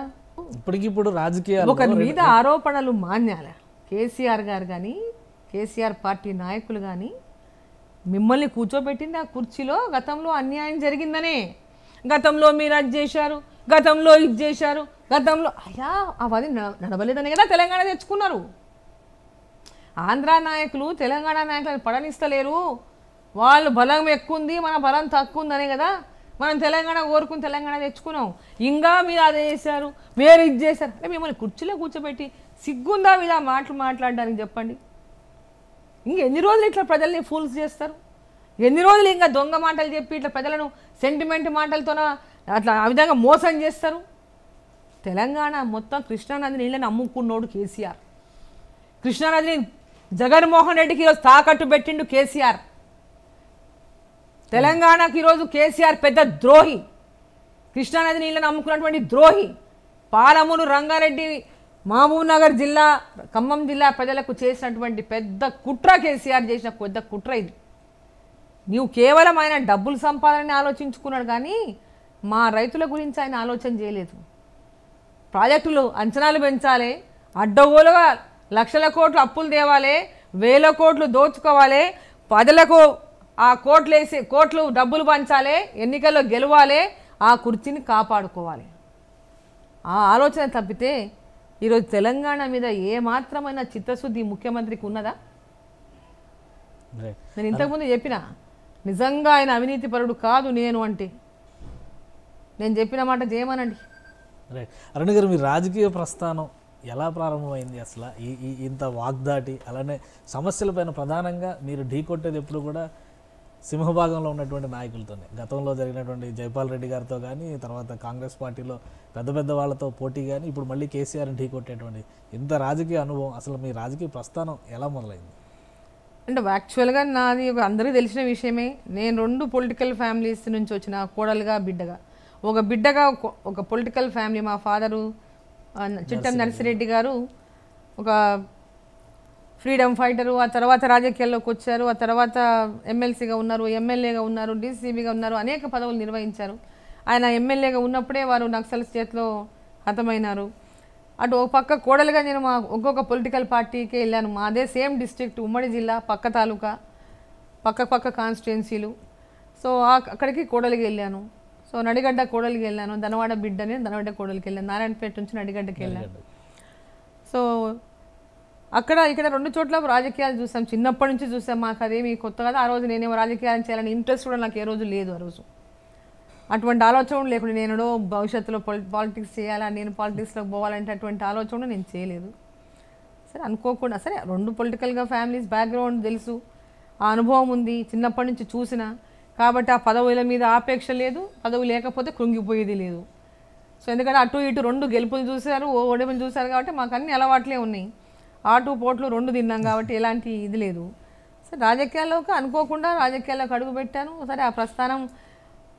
ఇప్పటికిప్పుడు రాజకీయాలు
ఒకరి మీద ఆరోపణలు మాన్యాల. కేసీఆర్ గారు కానీ కేసీఆర్ పార్టీ నాయకులు కానీ మిమ్మల్ని కూర్చోబెట్టింది ఆ కుర్చీలో గతంలో అన్యాయం జరిగిందనే. గతంలో మీరు అది చేశారు గతంలో ఇది చేశారు గతంలో అయ్యా అవన్నీ నడ- నడవలేదనే కదా తెలంగాణ తెచ్చుకున్నారు. ఆంధ్ర నాయకులు తెలంగాణ నాయకులను పడనిస్తలేరు. వాళ్ళు బలం ఎక్కువ ఉంది మన బలం తక్కువ ఉందనే కదా మనం తెలంగాణ కోరుకుని తెలంగాణ తెచ్చుకున్నాం. ఇంకా మీరు అదే చేశారు మీరు ఇది చేశారు. అంటే మిమ్మల్ని కుర్చీలో కూర్చోబెట్టి సిగ్గుందా మీద మాటలు మాట్లాడడానికి చెప్పండి. ఇంకెన్ని రోజులు ఇట్లా ప్రజల్ని ఫూల్స్ చేస్తారు? ఎన్ని రోజులు ఇంకా దొంగ మాటలు చెప్పి ఇట్లా ప్రజలను సెంటిమెంట్ మాటలతోన అట్లా ఆ విధంగా మోసం చేస్తారు? తెలంగాణ మొత్తం కృష్ణానది నీళ్ళని అమ్ముకున్నోడు కేసీఆర్. కృష్ణానదిని జగన్మోహన్ రెడ్డికి ఈరోజు తాకట్టు పెట్టిండు కేసీఆర్. తెలంగాణకు ఈరోజు కేసీఆర్ పెద్ద ద్రోహి. కృష్ణానది నీళ్ళను అమ్ముకున్నటువంటి ద్రోహి. పాలమూరు రంగారెడ్డి మహబూబ్ నగర్ జిల్లా ఖమ్మం జిల్లా ప్రజలకు చేసినటువంటి పెద్ద కుట్ర కేసీఆర్ చేసిన పెద్ద కుట్ర ఇది. నీవు కేవలం ఆయన డబ్బులు సంపాదనని ఆలోచించుకున్నాడు కానీ మా రైతుల గురించి ఆయన ఆలోచన చేయలేదు. ప్రాజెక్టులు అంచనాలు పెంచాలి అడ్డగోలుగా లక్షల కోట్లు అప్పులు తేవాలి వేల కోట్లు దోచుకోవాలి ప్రజలకు ఆ కోట్లు వేసి కోట్లు డబ్బులు పంచాలి ఎన్నికల్లో గెలవాలి ఆ కుర్చీని కాపాడుకోవాలి. ఆ ఆలోచన తప్పితే ఈరోజు తెలంగాణ మీద ఏ మాత్రమైన చిత్తశుద్ధి ముఖ్యమంత్రికి ఉన్నదా? నేను ఇంతకుముందు చెప్పిన నిజంగా ఆయన అవినీతి పరుడు కాదు నేను అంటే. నేను చెప్పిన మాట చేయమనండి.
రైట్. అరుణ్ గారు మీ రాజకీయ ప్రస్థానం ఎలా ప్రారంభమైంది అసలు? ఈ ఈ ఇంత వాగ్దాటి అలానే సమస్యలపైన ప్రధానంగా మీరు ఢీకొట్టేది ఎప్పుడు కూడా సింహభాగంలో ఉన్నటువంటి నాయకులతోనే. గతంలో జరిగినటువంటి జైపాల్ రెడ్డి గారితో కానీ తర్వాత కాంగ్రెస్ పార్టీలో పెద్ద పెద్ద వాళ్ళతో పోటీ కానీ ఇప్పుడు మళ్ళీ కేసీఆర్ని ఢీకొట్టేటువంటి ఇంత రాజకీయ అనుభవం అసలు మీ రాజకీయ ప్రస్థానం ఎలా మొదలైంది?
అంటే యాక్చువల్గా నాది ఒక అందరికీ తెలిసిన విషయమే. నేను రెండు పొలిటికల్ ఫ్యామిలీస్ నుంచి వచ్చిన కోడలుగా బిడ్డగా. ఒక బిడ్డగా ఒక- పొలిటికల్ ఫ్యామిలీ మా ఫాదరు చిట్టం నర్సిరెడ్డి గారు ఒక ఫ్రీడమ్ ఫైటరు ఆ తర్వాత రాజకీయాల్లోకి వచ్చారు ఆ తర్వాత ఎమ్మెల్సీగా ఉన్నారు ఎమ్మెల్యేగా ఉన్నారు డీసీబీగా ఉన్నారు అనేక పదవులు నిర్వహించారు. ఆయన ఎమ్మెల్యేగా ఉన్నప్పుడే వారు నక్సల్స్ చేతిలో హతమైనారు. అటు ఒక పక్క కోడలుగా నేను మా ఒక్కొక్క పొలిటికల్ పార్టీకి వెళ్ళాను. మాదే సేమ్ డిస్ట్రిక్ట్ ఉమ్మడి జిల్లా పక్క తాలూకా పక్క పక్క కాన్స్టిట్యున్సీలు. సో అక్కడికి కోడలికి వెళ్ళాను. సో నడిగడ్డ కోడలికి వెళ్ళాను. ధనవాడ బిడ్డని ధనవాడ కోడలికి వెళ్ళాను. నారాయణపేట నుంచి నడిగడ్డకి వెళ్ళాను. సో అక్కడ ఇక్కడ రెండు చోట్ల రాజకీయాలు చూసాం. చిన్నప్పటి నుంచి చూసాం. మాకు అదేమి కొత్త కదా. ఆ రోజు నేనేమో రాజకీయాలు చేయాలని ఇంట్రెస్ట్ కూడా నాకు ఏ రోజు లేదు ఆ రోజు. అటువంటి ఆలోచన లేకుండా నేను భవిష్యత్తులో పాలిటిక్స్ చేయాలా నేను పాలిటిక్స్లోకి పోవాలంటే అటువంటి ఆలోచన నేను చేయలేదు. సరే అనుకోకుండా సరే రెండు పొలిటికల్గా ఫ్యామిలీస్ బ్యాక్గ్రౌండ్ తెలుసు. ఆ అనుభవం ఉంది. చిన్నప్పటి నుంచి చూసిన. కాబట్టి ఆ పదవుల మీద ఆపేక్ష లేదు. పదవి లేకపోతే కృంగిపోయేది లేదు. సో ఎందుకంటే అటు ఇటు రెండు గెలుపులు చూశారు ఓ ఓడిపులు చూశారు కాబట్టి మాకు అన్ని అలవాట్లే ఉన్నాయి. ఆటు పోట్లు రెండు తిన్నాం కాబట్టి ఎలాంటి ఇది లేదు. సరే రాజకీయాల్లోకి అనుకోకుండా రాజకీయాల్లోకి అడుగు పెట్టాను. సరే ఆ ప్రస్థానం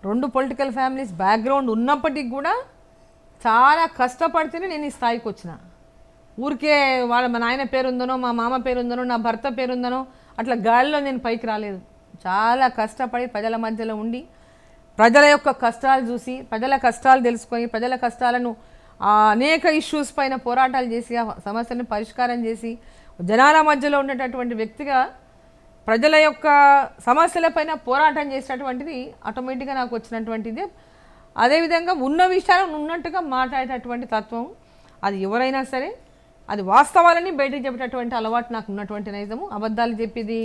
రెండు పొలిటికల్ ఫ్యామిలీస్ బ్యాక్గ్రౌండ్ ఉన్నప్పటికీ కూడా చాలా కష్టపడితేనే నేను ఈ స్థాయికి వచ్చిన. ఊరికే వాళ్ళ మా నాయన పేరు ఉందనో మా మామ పేరు ఉందనో నా భర్త పేరు ఉందనో అట్లా గాలిలో నేను పైకి రాలేదు. చాలా కష్టపడి ప్రజల మధ్యలో ఉండి ప్రజల యొక్క కష్టాలు చూసి ప్రజల కష్టాలు తెలుసుకొని ప్రజల కష్టాలను అనేక ఇష్యూస్ పైన పోరాటాలు చేసి ఆ సమస్యను పరిష్కారం చేసి జనాల మధ్యలో ఉండేటటువంటి వ్యక్తిగా ప్రజల యొక్క సమస్యలపైన పోరాటం చేసినటువంటిది ఆటోమేటిక్గా నాకు వచ్చినటువంటిది. అదేవిధంగా ఉన్న విషయాలను ఉన్నట్టుగా మాట్లాడేటటువంటి తత్వం అది ఎవరైనా సరే అది వాస్తవాలని బయటకు చెప్పేటటువంటి అలవాటు నాకు ఉన్నటువంటి నైజము. అబద్ధాలు చెప్పేది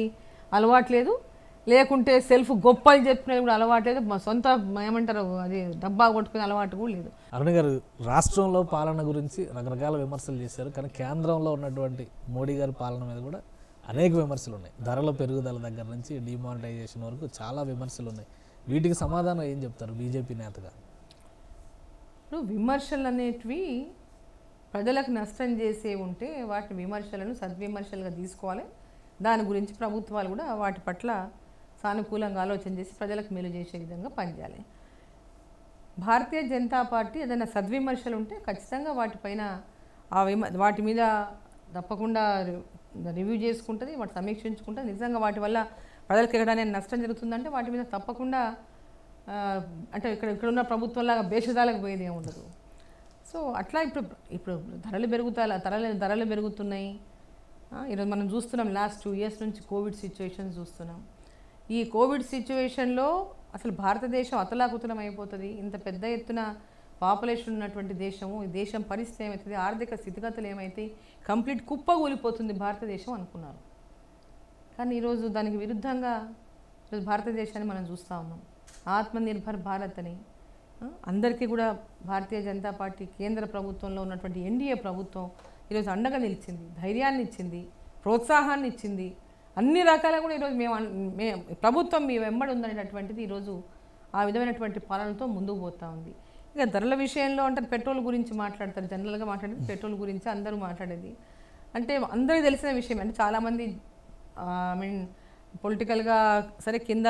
అలవాటు లేదు. లేకుంటే సెల్ఫ్ గొప్పలు చెప్పినది కూడా అలవాటు లేదు. మా సొంత ఏమంటారు అది డబ్బా కొట్టుకునే అలవాటు కూడా లేదు.
అరుణ్ గారు రాష్ట్రంలో పాలన గురించి రకరకాల విమర్శలు చేశారు. కానీ కేంద్రంలో ఉన్నటువంటి మోడీ గారి పాలన మీద కూడా అనేక విమర్శలు ఉన్నాయి. ధరల పెరుగుదల దగ్గర నుంచి డిమానిటైజేషన్ వరకు చాలా విమర్శలు ఉన్నాయి. వీటికి సమాధానం ఏం చెప్తారు బీజేపీ నేతగా?
విమర్శలు అనేటివి ప్రజలకు నష్టం చేసే ఉంటే వాటి విమర్శలను సద్విమర్శలుగా తీసుకోవాలి. దాని గురించి ప్రభుత్వాలు కూడా వాటి పట్ల సానుకూలంగా ఆలోచన చేసి ప్రజలకు మేలు చేసే విధంగా పనిచేయాలి. భారతీయ జనతా పార్టీ ఏదైనా సద్విమర్శలు ఉంటే ఖచ్చితంగా వాటిపైన ఆ విమ వాటి మీద తప్పకుండా రివ్యూ చేసుకుంటుంది వాటి సమీక్షించుకుంటుంది. నిజంగా వాటి వల్ల ప్రజలకు ఎక్కడైనా నష్టం జరుగుతుందంటే వాటి మీద తప్పకుండా అంటే ఇక్కడ ఇక్కడ ఉన్న ప్రభుత్వంలాగా భేషజాలకు పోయేది ఏమి ఉండదు. సో అట్లా ఇప్పుడు ఇప్పుడు ధరలు పెరుగుతాయి ధరలు ధరలు పెరుగుతున్నాయి. ఈరోజు మనం చూస్తున్నాం లాస్ట్ టూ ఇయర్స్ నుంచి కోవిడ్ సిచ్యువేషన్ చూస్తున్నాం. ఈ కోవిడ్ సిచ్యువేషన్లో అసలు భారతదేశం అతలాకుతలం అయిపోతుంది. ఇంత పెద్ద ఎత్తున పాపులేషన్ ఉన్నటువంటి దేశము ఈ దేశం పరిస్థితి ఏమవుతుంది ఆర్థిక స్థితిగతులు ఏమైతే కంప్లీట్ కుప్పగూలిపోతుంది భారతదేశం అనుకున్నారు. కానీ ఈరోజు దానికి విరుద్ధంగా ఈరోజు భారతదేశాన్ని మనం చూస్తూ ఉన్నాం. ఆత్మనిర్భర్ భారత్ అని. అందరికీ కూడా భారతీయ జనతా పార్టీ కేంద్ర ప్రభుత్వంలో ఉన్నటువంటి ఎన్డీఏ ప్రభుత్వం ఈరోజు అండగా నిలిచింది ధైర్యాన్ని ఇచ్చింది ప్రోత్సాహాన్ని ఇచ్చింది. అన్ని రకాలుగా కూడా ఈరోజు మేము మే ప్రభుత్వం మీ వెంబడి ఉందనేటటువంటిది ఈరోజు ఆ విధమైనటువంటి పాలనతో ముందుకు పోతా ఉంది. ఇక ధరల విషయంలో అంటే పెట్రోల్ గురించి మాట్లాడతారు జనరల్గా మాట్లాడేది పెట్రోల్ గురించి అందరూ మాట్లాడేది. అంటే అందరికీ తెలిసిన విషయం అంటే చాలామంది ఐ మీన్ పొలిటికల్గా సరే కింద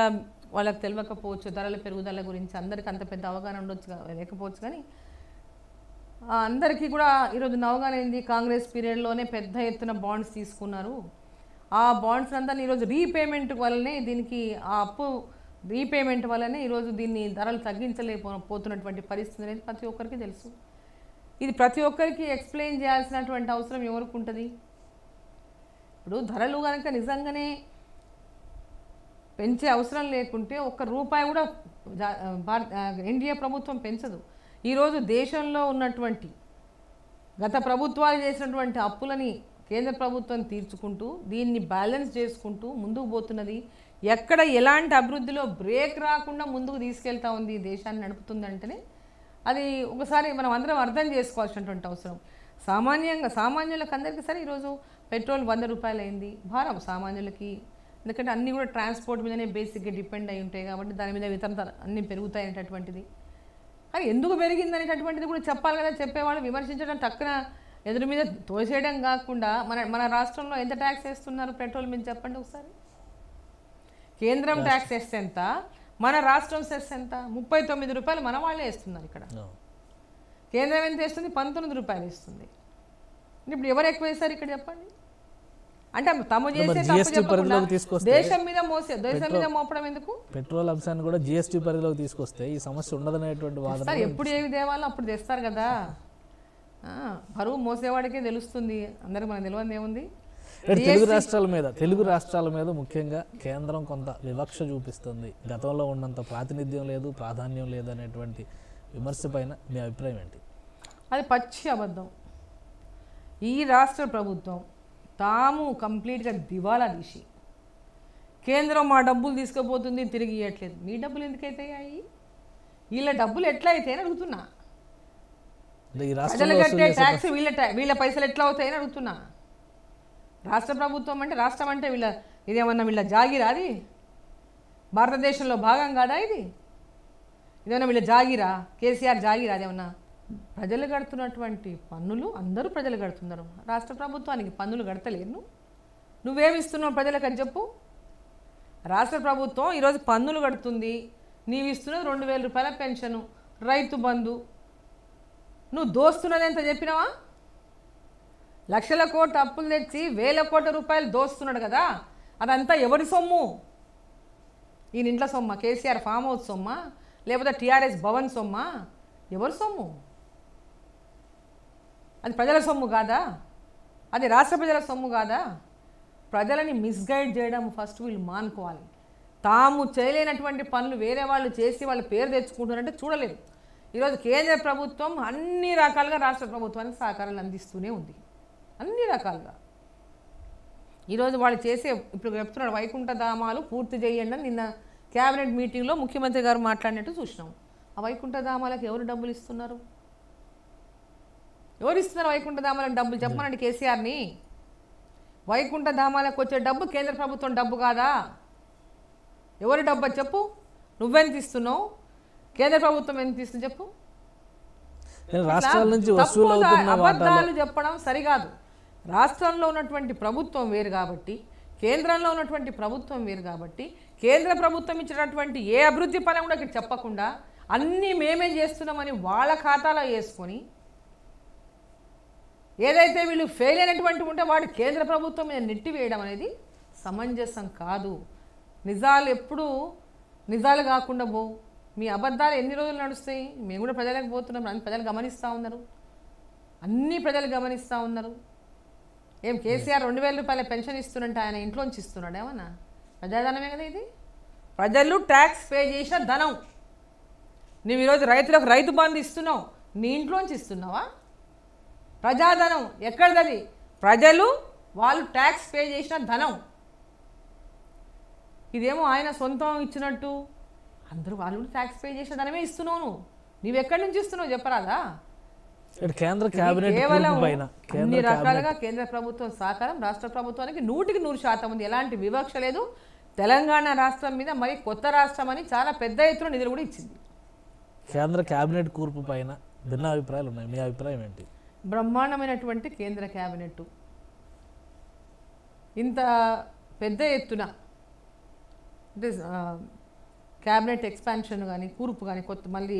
వాళ్ళకి తెలియకపోవచ్చు ధరల పెరుగుదల గురించి అందరికీ అంత పెద్ద అవగాహన ఉండొచ్చు లేకపోవచ్చు కానీ అందరికీ కూడా ఈరోజు అవగాహన ఏంది కాంగ్రెస్ పీరియడ్లోనే పెద్ద ఎత్తున బాండ్స్ తీసుకున్నారు. ఆ బాండ్స్ అంతా ఈరోజు రీపేమెంట్ వల్లనే దీనికి ఆ అప్పు రీపేమెంట్ వల్లనే ఈరోజు దీన్ని ధరలు తగ్గించలేకపోతున్నటువంటి పరిస్థితి అనేది ప్రతి ఒక్కరికి తెలుసు. ఇది ప్రతి ఒక్కరికి ఎక్స్ప్లెయిన్ చేయాల్సినటువంటి అవసరం ఎవరికి ఉంటుంది? ఇప్పుడు ధరలు కనుక నిజంగానే పెంచే అవసరం లేకుంటే ఒక్క రూపాయి కూడా భారత ఎన్డీఏ ప్రభుత్వం పెంచదు. ఈరోజు దేశంలో ఉన్నటువంటి గత ప్రభుత్వాలు చేసినటువంటి అప్పులని కేంద్ర ప్రభుత్వం తీర్చుకుంటూ దీన్ని బ్యాలెన్స్ చేసుకుంటూ ముందుకు పోతున్నది. ఎక్కడ ఎలాంటి అభివృద్ధిలో బ్రేక్ రాకుండా ముందుకు తీసుకెళ్తా ఉంది దేశాన్ని నడుపుతుందంటేనే అది ఒకసారి మనం అందరం అర్థం చేసుకోవాల్సినటువంటి అవసరం. సామాన్యంగా సామాన్యులకు అందరికీ సరే ఈరోజు పెట్రోల్ వంద రూపాయలు అయింది భారం సామాన్యులకి. ఎందుకంటే అన్నీ కూడా ట్రాన్స్పోర్ట్ మీదనే బేసిక్గా డిపెండ్ అయి ఉంటాయి కాబట్టి దాని మీద ఇతర అన్నీ పెరుగుతాయి అనేటటువంటిది. అది ఎందుకు పెరిగింది అనేటటువంటిది కూడా చెప్పాలి కదా చెప్పేవాళ్ళు విమర్శించడం తక్కువ ఎదురు మీద తోసేయడం కాకుండా మన మన రాష్ట్రంలో ఎంత ట్యాక్స్ వేస్తున్నారు పెట్రోల్ మీద చెప్పండి ఒకసారి? కేంద్రం ట్యాక్స్ సెస్ ఎంత? మన రాష్ట్రం సెస్ ఎంత? ముప్పై తొమ్మిది రూపాయలు మన వాళ్ళే వేస్తున్నారు ఇక్కడ. కేంద్రం ఎంత వేస్తుంది? పంతొమ్మిది రూపాయలు ఇస్తుంది ఇప్పుడు ఎవరు ఎక్కువ వేస్తారు ఇక్కడ చెప్పండి? అంటే తమ చేసే దేశం మీద మోసే దేశం మీద మోపడం ఎందుకు?
పెట్రోల్ అంశాన్ని కూడా జిఎస్టీ పరిధిలోకి తీసుకొస్తే ఈ సమస్య ఉండదనేటువంటి వాదన
ఎప్పుడు ఏవి తేవాలో అప్పుడు తెస్తారు కదా? బరువు మోసేవాడికే తెలుస్తుంది. అందరికి మనకు తెలియదు ఏముంది?
తెలుగు రాష్ట్రాల మీద తెలుగు రాష్ట్రాల మీద ముఖ్యంగా కేంద్రం కొంత వివక్ష చూపిస్తుంది. గతంలో ఉన్నంత ప్రాతినిధ్యం లేదు ప్రాధాన్యం లేదు అనేటువంటి విమర్శ పైన మీ అభిప్రాయం ఏంటి?
అది పచ్చి అబద్ధం. ఈ రాష్ట్ర ప్రభుత్వం తాము కంప్లీట్గా దివాలా తీసి కేంద్రం మా డబ్బులు తీసుకుపోతుంది తిరిగి ఇవ్వట్లేదు మీ డబ్బులు ఎందుకైతే అయ్యాయి? వీళ్ళ డబ్బులు ఎట్లా అయితే అని అడుగుతున్నా.
అంటే ఈ
ట్యాక్స్ వీళ్ళ వీళ్ళ పైసలు ఎట్లా అవుతాయని అడుగుతున్నా. రాష్ట్ర ప్రభుత్వం అంటే రాష్ట్రం అంటే వీళ్ళ ఇదేమన్నా వీళ్ళ జాగిరా అది? భారతదేశంలో భాగం కాదా ఇది? ఇదేమన్నా వీళ్ళ జాగిరా? కేసీఆర్ జాగిరా అదేమన్నా? ప్రజలు కడుతున్నటువంటి పన్నులు అందరూ ప్రజలు కడుతున్నారు. రాష్ట్ర ప్రభుత్వానికి పన్నులు కడతలేరు నువ్వేమి ఇస్తున్నావు ప్రజలకు అని చెప్పు. రాష్ట్ర ప్రభుత్వం ఈరోజు పన్నులు కడుతుంది. నీవు ఇస్తున్నది రెండు వేల రూపాయల పెన్షను. రైతు బంధు నువ్వు దోస్తున్నది ఎంత చెప్పినావా? లక్షల కోట్ల అప్పులు తెచ్చి వేల కోట్ల రూపాయలు దోస్తున్నాడు కదా అదంతా ఎవరి సొమ్ము? ఈయన ఇంట్లో సొమ్మ కేసీఆర్ ఫామ్ హౌస్ సొమ్మ లేకపోతే టీఆర్ఎస్ భవన్ సొమ్మ ఎవరి సొమ్ము? అది ప్రజల సొమ్ము కాదా? అది రాష్ట్ర ప్రజల సొమ్ము కాదా? ప్రజలని మిస్గైడ్ చేయడం ఫస్ట్ వీళ్ళు మానుకోవాలి. తాము చేయలేనటువంటి పనులు వేరే వాళ్ళు చేసి వాళ్ళ పేరు తెచ్చుకుంటున్నారంటే చూడలేదు. ఈరోజు కేంద్ర ప్రభుత్వం అన్ని రకాలుగా రాష్ట్ర ప్రభుత్వానికి సహకారాలు అందిస్తూనే ఉంది. అన్ని రకాలుగా. ఈరోజు వాళ్ళు చేసే ఇప్పుడు చెప్తున్నాడు వైకుంఠధామాలు పూర్తి చేయండి నిన్న క్యాబినెట్ మీటింగ్లో ముఖ్యమంత్రి గారు మాట్లాడినట్టు చూసినాం. ఆ వైకుంఠధామాలకు ఎవరు డబ్బులు ఇస్తున్నారు? ఎవరు ఇస్తున్నారు వైకుంఠ ధామాలకు డబ్బులు? చెప్పమనండి కేసీఆర్ని. వైకుంఠ ధామాలకు వచ్చే డబ్బు కేంద్ర ప్రభుత్వం డబ్బు కాదా? ఎవరి డబ్బు చెప్పు. నువ్వెంత ఇస్తున్నావు? కేంద్ర ప్రభుత్వం ఎంత ఇస్తుంది చెప్పు?
రాష్ట్రాల నుంచి
అబద్ధాలు చెప్పడం సరికాదు. రాష్ట్రంలో ఉన్నటువంటి ప్రభుత్వం వేరు కాబట్టి కేంద్రంలో ఉన్నటువంటి ప్రభుత్వం వేరు కాబట్టి కేంద్ర ప్రభుత్వం ఇచ్చినటువంటి ఏ అభివృద్ధి పని కూడా ఇక్కడ చెప్పకుండా అన్నీ మేమే చేస్తున్నామని వాళ్ళ ఖాతాలో వేసుకొని ఏదైతే వీళ్ళు ఫెయిల్ అయినటువంటి ఉంటే వాడు కేంద్ర ప్రభుత్వం మీద నెట్టివేయడం అనేది సమంజసం కాదు. నిజాలు ఎప్పుడూ నిజాలు కాకుండా పోవు. మీ అబద్ధాలు ఎన్ని రోజులు నడుస్తాయి? మేము కూడా ప్రజలకు పోతున్నాం. అన్ని ప్రజలు గమనిస్తూ ఉన్నారు. అన్ని ప్రజలు గమనిస్తూ ఉన్నారు. ఏం కేసీఆర్ రెండు వేల రూపాయల పెన్షన్ ఇస్తున్నట్టు ఆయన ఇంట్లోంచి ఇస్తున్నాడు ఏమన్నా? ప్రజాధనమే కదా ఇది? ప్రజలు ట్యాక్స్ పే చేసిన ధనం. నువ్వు ఈరోజు రైతులకు రైతు బంధు ఇస్తున్నావు. నీ ఇంట్లోంచి ఇస్తున్నావా? ప్రజాధనం ఎక్కడిదది? ప్రజలు వాళ్ళు ట్యాక్స్ పే చేసిన ధనం. ఇదేమో ఆయన సొంతం ఇచ్చినట్టు అందరూ వాళ్ళు ట్యాక్స్ పే చేసే ధనమే ఇస్తున్నావు నువ్వు నువ్వు ఎక్కడి నుంచి ఇస్తున్నావు చెప్పరాదా?
కేంద్ర కేబినెట్
కేవలం అన్ని రకాలుగా కేంద్ర ప్రభుత్వం సహకారం రాష్ట్ర ప్రభుత్వానికి నూటికి నూరు శాతం ఉంది. ఎలాంటి వివక్ష లేదు. తెలంగాణ రాష్ట్రం మీద మరి కొత్త రాష్ట్రం అని చాలా పెద్ద ఎత్తున నిధులు కూడా ఇచ్చింది.
కేంద్ర కేబినెట్ కూర్పు పైన భిన్న అభిప్రాయాలు ఉన్నాయి. మీ అభిప్రాయం ఏంటి?
బ్రహ్మాండమైనటువంటి కేంద్ర క్యాబినెట్ ఇంత పెద్ద ఎత్తున అంటే క్యాబినెట్ ఎక్స్పాన్షన్ కానీ కూర్పు కానీ కొత్త మళ్ళీ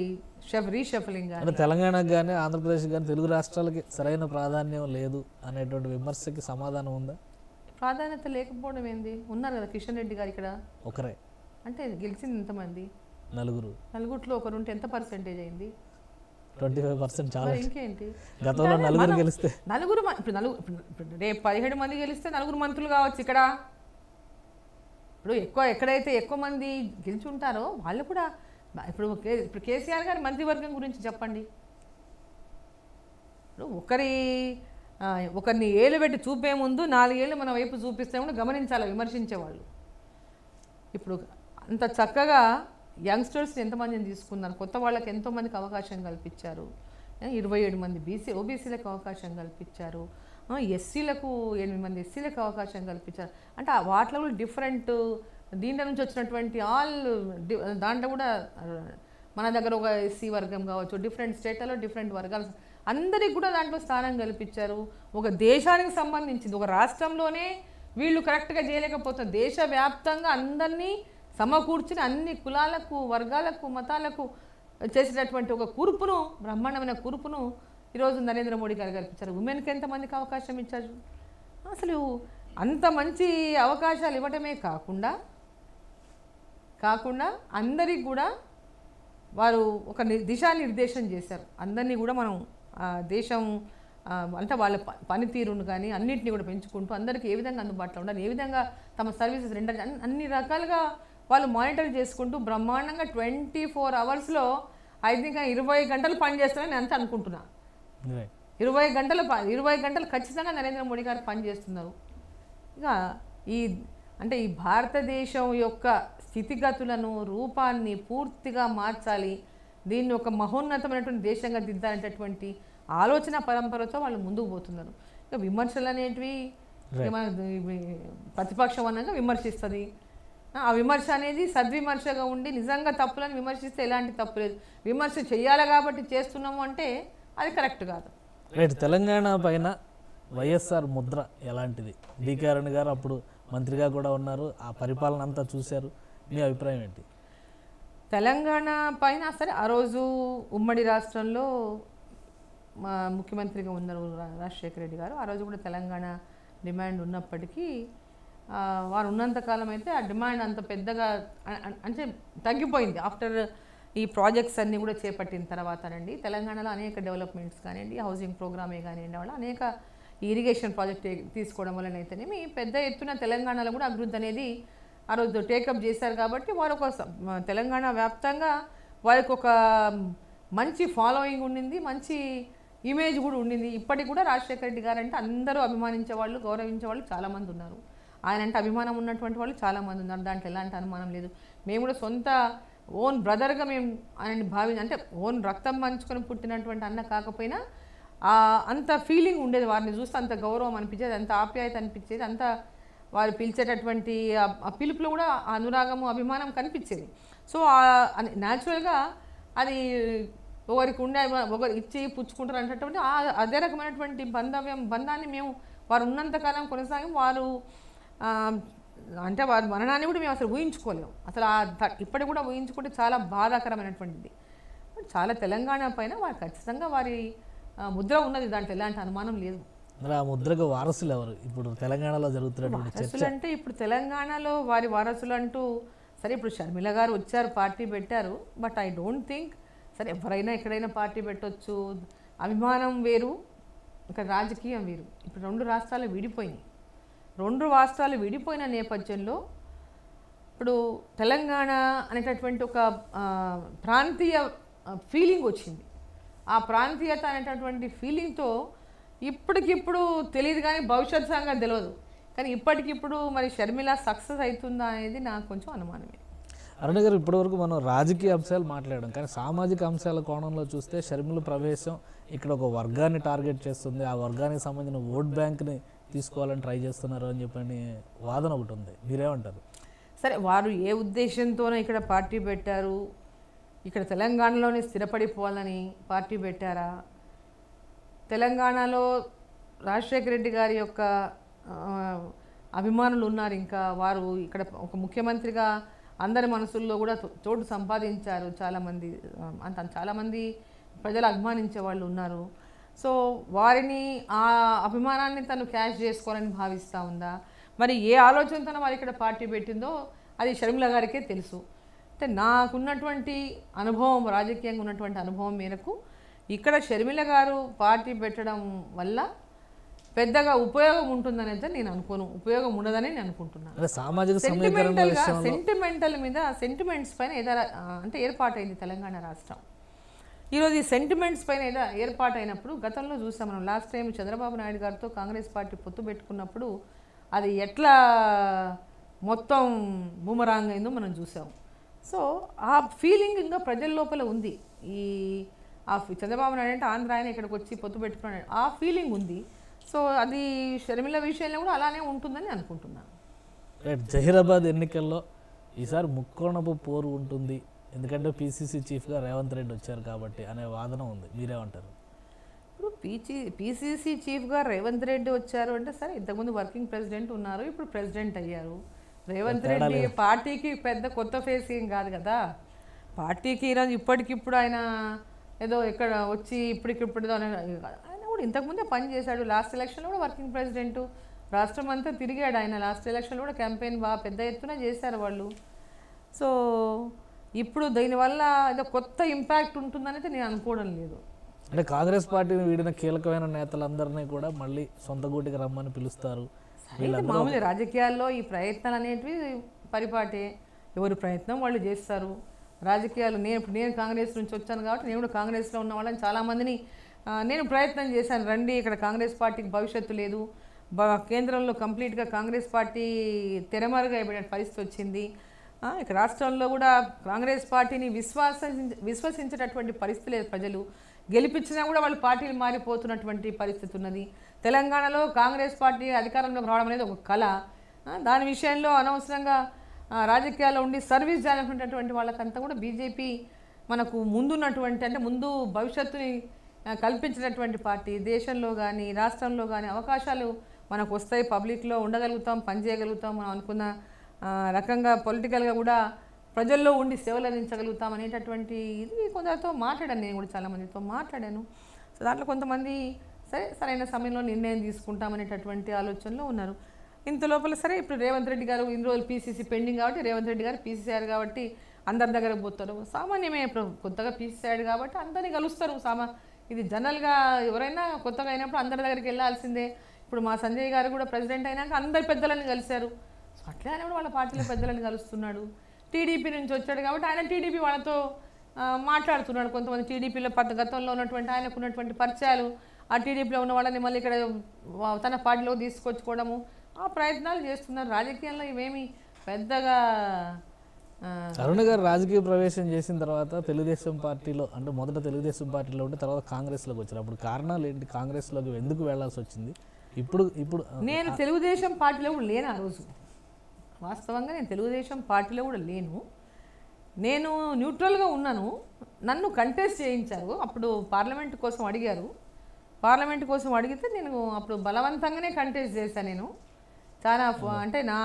షెఫ్ రీషఫలింగ్ కానీ
తెలంగాణకు కానీ ఆంధ్రప్రదేశ్ కానీ తెలుగు రాష్ట్రాలకి సరైన ప్రాధాన్యం లేదు అనేటువంటి విమర్శకి సమాధానం ఉందా?
ప్రాధాన్యత లేకపోవడం ఏంది? ఉన్నారు కదా కిషన్ రెడ్డి గారు ఇక్కడ.
ఒకరే.
అంటే గెలిచింది ఎంతమంది?
నలుగురు.
నలుగురిలో ఒకరు ఉంటే ఎంత పర్సెంటేజ్ అయింది?
ట్వంటీ ఫైవ్ పర్సెంట్ చాలా.
ఇంకేంటి?
గతంలో నలుగురు గెలిస్తే.
నలుగురు ఇప్పుడు నలుగురు ఇప్పుడు రేపు పదిహేడు మంది గెలిస్తే నలుగురు మంత్రులు కావచ్చు ఇక్కడ. ఇప్పుడు ఎక్కువ ఎక్కడైతే ఎక్కువ మంది గెలిచి ఉంటారో వాళ్ళు కూడా ఇప్పుడు కే- ఇప్పుడు కేసీఆర్ గారి మంత్రివర్గం గురించి చెప్పండి. ఇప్పుడు ఒకరి ఒకరిని ఏళ్ళు పెట్టి చూపే ముందు నాలుగేళ్ళు మన వైపు చూపిస్తే కూడా గమనించాలి విమర్శించేవాళ్ళు. ఇప్పుడు అంత చక్కగా యంగ్స్టర్స్ని ఎంతమందిని తీసుకున్నారు కొత్త వాళ్ళకి ఎంతోమందికి అవకాశం కల్పించారు. ఇరవై ఏడు మంది బీసీ ఓబీసీలకు అవకాశం కల్పించారు. ఎస్సీలకు ఎనిమిది మంది ఎస్సీలకు అవకాశం కల్పించారు. అంటే ఆ వాటిలో కూడా డిఫరెంట్ దీంట్లో నుంచి వచ్చినటువంటి ఆల్ దాంట్లో కూడా మన దగ్గర ఒక ఎస్సీ వర్గం కావచ్చు డిఫరెంట్ స్టేట్లలో డిఫరెంట్ వర్గాలు. అందరికి కూడా దాంట్లో స్థానం కల్పించారు. ఒక దేశానికి సంబంధించింది ఒక రాష్ట్రంలోనే వీళ్ళు కరెక్ట్గా చేయలేకపోతున్నారు. దేశవ్యాప్తంగా అందరినీ సమకూర్చుని అన్ని కులాలకు వర్గాలకు మతాలకు చేసేటటువంటి ఒక కూర్పును బ్రహ్మాండమైన కూర్పును ఈరోజు నరేంద్ర మోడీ గారు కల్పించారు. ఉమెన్కి ఎంతమందికి అవకాశం ఇచ్చారు? అసలు అంత మంచి అవకాశాలు ఇవ్వటమే కాకుండా కాకుండా అందరికి కూడా వారు ఒక దిశానిర్దేశం చేశారు. అందరినీ కూడా మనం దేశం అంటే వాళ్ళ ప- పనితీరును కానీ అన్నింటినీ కూడా పెంచుకుంటూ అందరికీ ఏ విధంగా అందుబాటులో ఉండాలి ఏ విధంగా తమ సర్వీసెస్ రెండర్ అన్ని- అన్ని రకాలుగా వాళ్ళు మానిటర్ చేసుకుంటూ బ్రహ్మాండంగా ట్వంటీ ఫోర్ అవర్స్లో ఐ థింక్ ఇరవై గంటలు పని చేస్తారని అంత
అనుకుంటున్నాను
ఇరవై గంటల ఇరవై గంటలు ఖచ్చితంగా నరేంద్ర మోడీ గారు పనిచేస్తున్నారు ఇక ఈ అంటే ఈ భారతదేశం యొక్క స్థితిగతులను రూపాన్ని పూర్తిగా మార్చాలి దీన్ని ఒక మహోన్నతమైనటువంటి దేశంగా దిద్దాలనేటటువంటి ఆలోచన పరంపరతో వాళ్ళు ముందుకు పోతున్నారు. ఇక విమర్శలు అనేటివి ప్రతిపక్షం అనగా విమర్శిస్తుంది. ఆ విమర్శ అనేది సద్విమర్శగా ఉండి నిజంగా తప్పులను విమర్శిస్తే ఎలాంటి తప్పు లేదు. విమర్శ చేయాలి కాబట్టి చేస్తున్నాము అంటే అది కరెక్ట్ కాదు.
రైట్ తెలంగాణ పైన వైఎస్ఆర్ ముద్ర ఎలాంటిది? డికే అరుణ్ గారు అప్పుడు మంత్రిగా కూడా ఉన్నారు ఆ పరిపాలన అంతా చూశారు. మీ అభిప్రాయం ఏంటి?
తెలంగాణ పైన సరే ఆ రోజు ఉమ్మడి రాష్ట్రంలో మా ముఖ్యమంత్రిగా ఉన్నారు రా- రాజశేఖర రెడ్డి గారు. ఆ రోజు కూడా తెలంగాణ డిమాండ్ ఉన్నప్పటికీ వారు ఉన్నంతకాలం అయితే ఆ డిమాండ్ అంత పెద్దగా అంటే తగ్గిపోయింది. ఆఫ్టర్ ఈ ప్రాజెక్ట్స్ అన్నీ కూడా చేపట్టిన తర్వాతనండి తెలంగాణలో అనేక డెవలప్మెంట్స్ కానివ్వండి హౌసింగ్ ప్రోగ్రామే కానివ్వండి వాళ్ళ అనేక ఇరిగేషన్ ప్రాజెక్ట్ తీసుకోవడం వలనైతేనేమి పెద్ద ఎత్తున తెలంగాణలో కూడా అభివృద్ధి అనేది ఆ రోజు టేకప్ చేశారు కాబట్టి వారు ఒక తెలంగాణ వ్యాప్తంగా వారికి ఒక మంచి ఫాలోయింగ్ ఉండింది మంచి ఇమేజ్ కూడా ఉండింది. ఇప్పటికి కూడా రాజశేఖర రెడ్డి గారు అంటే అందరూ అభిమానించే వాళ్ళు గౌరవించే వాళ్ళు చాలామంది ఉన్నారు. ఆయన అంటే అభిమానం ఉన్నటువంటి వాళ్ళు చాలామంది ఉన్నారు. దాంట్లో ఎలాంటి అనుమానం లేదు. మేము కూడా సొంత ఓన్ బ్రదర్గా మేము ఆయనని భావి అంటే ఓన్ రక్తం పంచుకొని పుట్టినటువంటి అన్న కాకపోయినా అంత ఫీలింగ్ ఉండేది. వారిని చూస్తే అంత గౌరవం అనిపించేది అంత ఆప్యాయత అనిపించేది అంత వారు పిలిచేటటువంటి ఆ- పిలుపులో కూడా ఆ అనురాగము అభిమానం కనిపించేది. సో న్యాచురల్గా అది ఒకరికి ఉండే ఒకరు ఇచ్చి పుచ్చుకుంటారు అనేటటువంటి అదే రకమైనటువంటి బంధవ్యం బంధాన్ని మేము వారు ఉన్నంతకాలం కొనసాగి వారు అంటే వారి మరణాన్ని కూడా మేము అసలు ఊహించుకోలేము. అసలు ఆ కూడా ఊహించుకుంటే చాలా బాధాకరమైనటువంటిది. చాలా తెలంగాణ పైన వారు ఖచ్చితంగా వారి ముద్ర ఉన్నది దాంట్లో. ఎలాంటి అనుమానం లేదు.
మరి ఆ ముద్రకు వారసులు ఎవరు? ఇప్పుడు తెలంగాణలో జరుగుతున్నటువంటి
వారసులు అంటే ఇప్పుడు తెలంగాణలో వారి వారసులు అంటూ సరే ఇప్పుడు షర్మిల గారు వచ్చారు పార్టీ పెట్టారు బట్ ఐ డోంట్ థింక్ సరే ఎవరైనా ఎక్కడైనా పార్టీ పెట్టొచ్చు. అభిమానం వేరు ఇక్కడ రాజకీయం వేరు. ఇప్పుడు రెండు రాష్ట్రాలు విడిపోయినాయి. రెండు రాష్ట్రాలు విడిపోయిన నేపథ్యంలో ఇప్పుడు తెలంగాణ అనేటటువంటి ఒక ప్రాంతీయ ఫీలింగ్ వచ్చింది. ఆ ప్రాంతీయత అనేటటువంటి ఫీలింగ్తో ఇప్పటికిప్పుడు తెలియదు కానీ భవిష్యత్ సంగతి తెలియదు కానీ ఇప్పటికిప్పుడు మరి షర్మిల సక్సెస్ అవుతుందా అనేది నాకు కొంచెం అనుమానమే.
అరుణ గారు ఇప్పటివరకు మనం రాజకీయ అంశాలు మాట్లాడడం కానీ సామాజిక అంశాల కోణంలో చూస్తే షర్మిల ప్రవేశం ఇక్కడ ఒక వర్గాన్ని టార్గెట్ చేస్తుంది. ఆ వర్గానికి సంబంధించిన ఓట్ బ్యాంక్ని తీసుకోవాలని ట్రై చేస్తున్నారు అని చెప్పని వాదన ఒకటి ఉంది. మీరేమంటారు?
సరే వారు ఏ ఉద్దేశంతోనో ఇక్కడ పార్టీ పెట్టారు ఇక్కడ తెలంగాణలోనే స్థిరపడిపోవాలని పార్టీ పెట్టారా? తెలంగాణలో రాజశేఖర రెడ్డి గారి యొక్క అభిమానులు ఉన్నారు ఇంకా. వారు ఇక్కడ ఒక ముఖ్యమంత్రిగా అందరి మనసుల్లో కూడా చోటు సంపాదించారు చాలామంది. అంత చాలామంది ప్రజలు అభిమానించే వాళ్ళు ఉన్నారు. సో వారిని ఆ అభిమానాన్ని తను క్యాష్ చేసుకోవాలని భావిస్తూ ఉందా? మరి ఏ ఆలోచనతో వారు ఇక్కడ పార్టీ పెట్టిందో అది షర్మిల గారికే తెలుసు. అంటే నాకున్నటువంటి అనుభవం రాజకీయంగా ఉన్నటువంటి అనుభవం మేరకు ఇక్కడ షర్మిల గారు పార్టీ పెట్టడం వల్ల పెద్దగా ఉపయోగం ఉంటుందని అయితే నేను అనుకోను. ఉపయోగం ఉండదని నేను అనుకుంటున్నాను.
సామాజిక
సెంటిమెంటల్ మీద సెంటిమెంట్స్ పైన ఏదో రా- ఆ, అంటే ఏర్పాటైంది తెలంగాణ రాష్ట్రం. ఈరోజు ఈ సెంటిమెంట్స్ పైన ఏర్పాటు ఏర్పాటైనప్పుడు గతంలో చూసాం మనం లాస్ట్ టైం చంద్రబాబు నాయుడు గారితో కాంగ్రెస్ పార్టీ పొత్తు పెట్టుకున్నప్పుడు అది ఎట్లా మొత్తం బూమరాంగ్ అయిందో మనం చూసాం. సో ఆ ఫీలింగ్ ఇంకా ప్రజల లోపల ఉంది. ఈ ఆ ఫీ- చంద్రబాబు నాయుడు అంటే ఆంధ్ర ఆయన ఇక్కడికి వచ్చి పొత్తు పెట్టుకున్నాడు. ఆ ఫీలింగ్ ఉంది. సో అది షర్మిల విషయంలో కూడా అలానే ఉంటుందని అనుకుంటున్నాను.
జహీరాబాద్ ఎన్నికల్లో ఈసారి ముక్కోణపు పోరు ఉంటుంది. ఎందుకంటే పీసీసీ చీఫ్గా రేవంత్ రెడ్డి వచ్చారు కాబట్టి అనే వాదన ఉంది. మీరేమంటారు?
ఇప్పుడు పీసీ పీసీసీ చీఫ్గా రేవంత్ రెడ్డి వచ్చారు అంటే సరే ఇంతకుముందు వర్కింగ్ ప్రెసిడెంట్ ఉన్నారు ఇప్పుడు ప్రెసిడెంట్ అయ్యారు. రేవంత్ రెడ్డి పార్టీకి పెద్ద కొత్త ఫేస్ ఏం కాదు కదా. పార్టీకి ఈరోజు ఇప్పటికిప్పుడు ఆయన ఏదో ఇక్కడ వచ్చి ఇప్పటికిప్పుడు ఆయన ఆయన కూడా ఇంతకుముందే పని చేశాడు. లాస్ట్ ఎలక్షన్లో కూడా వర్కింగ్ ప్రెసిడెంట్ రాష్ట్రం అంతా తిరిగాడు ఆయన. లాస్ట్ ఎలక్షన్లో కూడా క్యాంపెయిన్ బాగా పెద్ద ఎత్తున చేశారు వాళ్ళు. సో ఇప్పుడు దీనివల్ల ఏదో కొత్త ఇంపాక్ట్ ఉంటుందనైతే నేను అనుకోవడం లేదు.
అంటే కాంగ్రెస్ పార్టీని వీడిన కీలకమైన నేతలందరినీ కూడా మళ్ళీ సొంత గూటికి రమ్మని పిలుస్తారు.
మామూలు రాజకీయాల్లో ఈ ప్రయత్నాలు అనేటివి పరిపాటే. ఎవరి ప్రయత్నం వాళ్ళు చేస్తారు. రాజకీయాలు నేను ఇప్పుడు నేను కాంగ్రెస్ నుంచి వచ్చాను కాబట్టి నేను కూడా కాంగ్రెస్లో ఉన్న వాళ్ళని చాలామందిని నేను ప్రయత్నం చేశాను. రండి ఇక్కడ కాంగ్రెస్ పార్టీకి భవిష్యత్తు లేదు. కేంద్రంలో కంప్లీట్గా కాంగ్రెస్ పార్టీ తెరమరుగా అయిపోయిన పరిస్థితి వచ్చింది. ఇక రాష్ట్రంలో కూడా కాంగ్రెస్ పార్టీని విశ్వాస విశ్వసించేటటువంటి పరిస్థితి లేదు ప్రజలు. గెలిపించినా కూడా వాళ్ళు పార్టీలు మారిపోతున్నటువంటి పరిస్థితి ఉన్నది. తెలంగాణలో కాంగ్రెస్ పార్టీ అధికారంలోకి రావడం అనేది ఒక కళ. దాని విషయంలో అనవసరంగా రాజకీయాల్లో ఉండి సర్వీస్ చేయాలనుకునేటటువంటి వాళ్ళకంతా కూడా బీజేపీ మనకు ముందున్నటువంటి అంటే ముందు భవిష్యత్తుని కల్పించినటువంటి పార్టీ. దేశంలో కానీ రాష్ట్రంలో కానీ అవకాశాలు మనకు వస్తాయి. పబ్లిక్లో ఉండగలుగుతాం పనిచేయగలుగుతాం. మనం అనుకున్న రకంగా పొలిటికల్గా కూడా ప్రజల్లో ఉండి సేవలు అందించగలుగుతాం అనేటటువంటి ఇది కొందరితో మాట్లాడాను నేను కూడా చాలామందితో మాట్లాడాను. సో దాంట్లో కొంతమంది సరే సరైన సమయంలో నిర్ణయం తీసుకుంటామనేటటువంటి ఆలోచనలో ఉన్నారు. ఇంత లోపల సరే ఇప్పుడు రేవంత్ రెడ్డి గారు ఇన్ని రోజులు పీసీసీ పెండింగ్ కాబట్టి రేవంత్ రెడ్డి గారు పీసీసీఆర్ కాబట్టి అందరి దగ్గర పోతారు. సామాన్యమే ఇప్పుడు కొత్తగా పీసీసీఆర్ కాబట్టి అందరినీ కలుస్తారు. సామా ఇది జనరల్గా ఎవరైనా కొత్తగా అయినప్పుడు అందరి దగ్గరికి వెళ్ళాల్సిందే. ఇప్పుడు మా సంజయ్ గారు కూడా ప్రెసిడెంట్ అయినాక అందరి పెద్దలని కలిశారు. అట్లే ఆయన కూడా వాళ్ళ పార్టీలో పెద్దలని కలుస్తున్నాడు. టీడీపీ నుంచి వచ్చాడు కాబట్టి ఆయన టీడీపీ వాళ్ళతో మాట్లాడుతున్నాడు. కొంతమంది టీడీపీలో పద్ధ గతంలో ఉన్నటువంటి ఆయనకు ఉన్నటువంటి పరిచయాలు ఆ టీడీపీలో ఉన్న వాళ్ళని మళ్ళీ ఇక్కడ తన పార్టీలో తీసుకొచ్చుకోవడము ఆ ప్రయత్నాలు చేస్తున్నారు. రాజకీయంలో ఇవేమి పెద్దగా
అరుణ గారు రాజకీయ ప్రవేశం చేసిన తర్వాత తెలుగుదేశం పార్టీలో అంటే మొదట తెలుగుదేశం పార్టీలో ఉంటే తర్వాత కాంగ్రెస్లోకి వచ్చారు. అప్పుడు కారణాలు ఏంటి? కాంగ్రెస్లోకి ఎందుకు వెళ్ళాల్సి వచ్చింది? ఇప్పుడు ఇప్పుడు
నేను తెలుగుదేశం పార్టీలో లేను ఆ రోజు. వాస్తవంగా నేను తెలుగుదేశం పార్టీలో కూడా లేను. నేను న్యూట్రల్గా ఉన్నాను. నన్ను కంటెస్ట్ చేయించారు. అప్పుడు పార్లమెంట్ కోసం అడిగారు. పార్లమెంట్ కోసం అడిగితే నేను అప్పుడు బలవంతంగానే కంటెస్ట్ చేశాను నేను. చాలా అంటే నా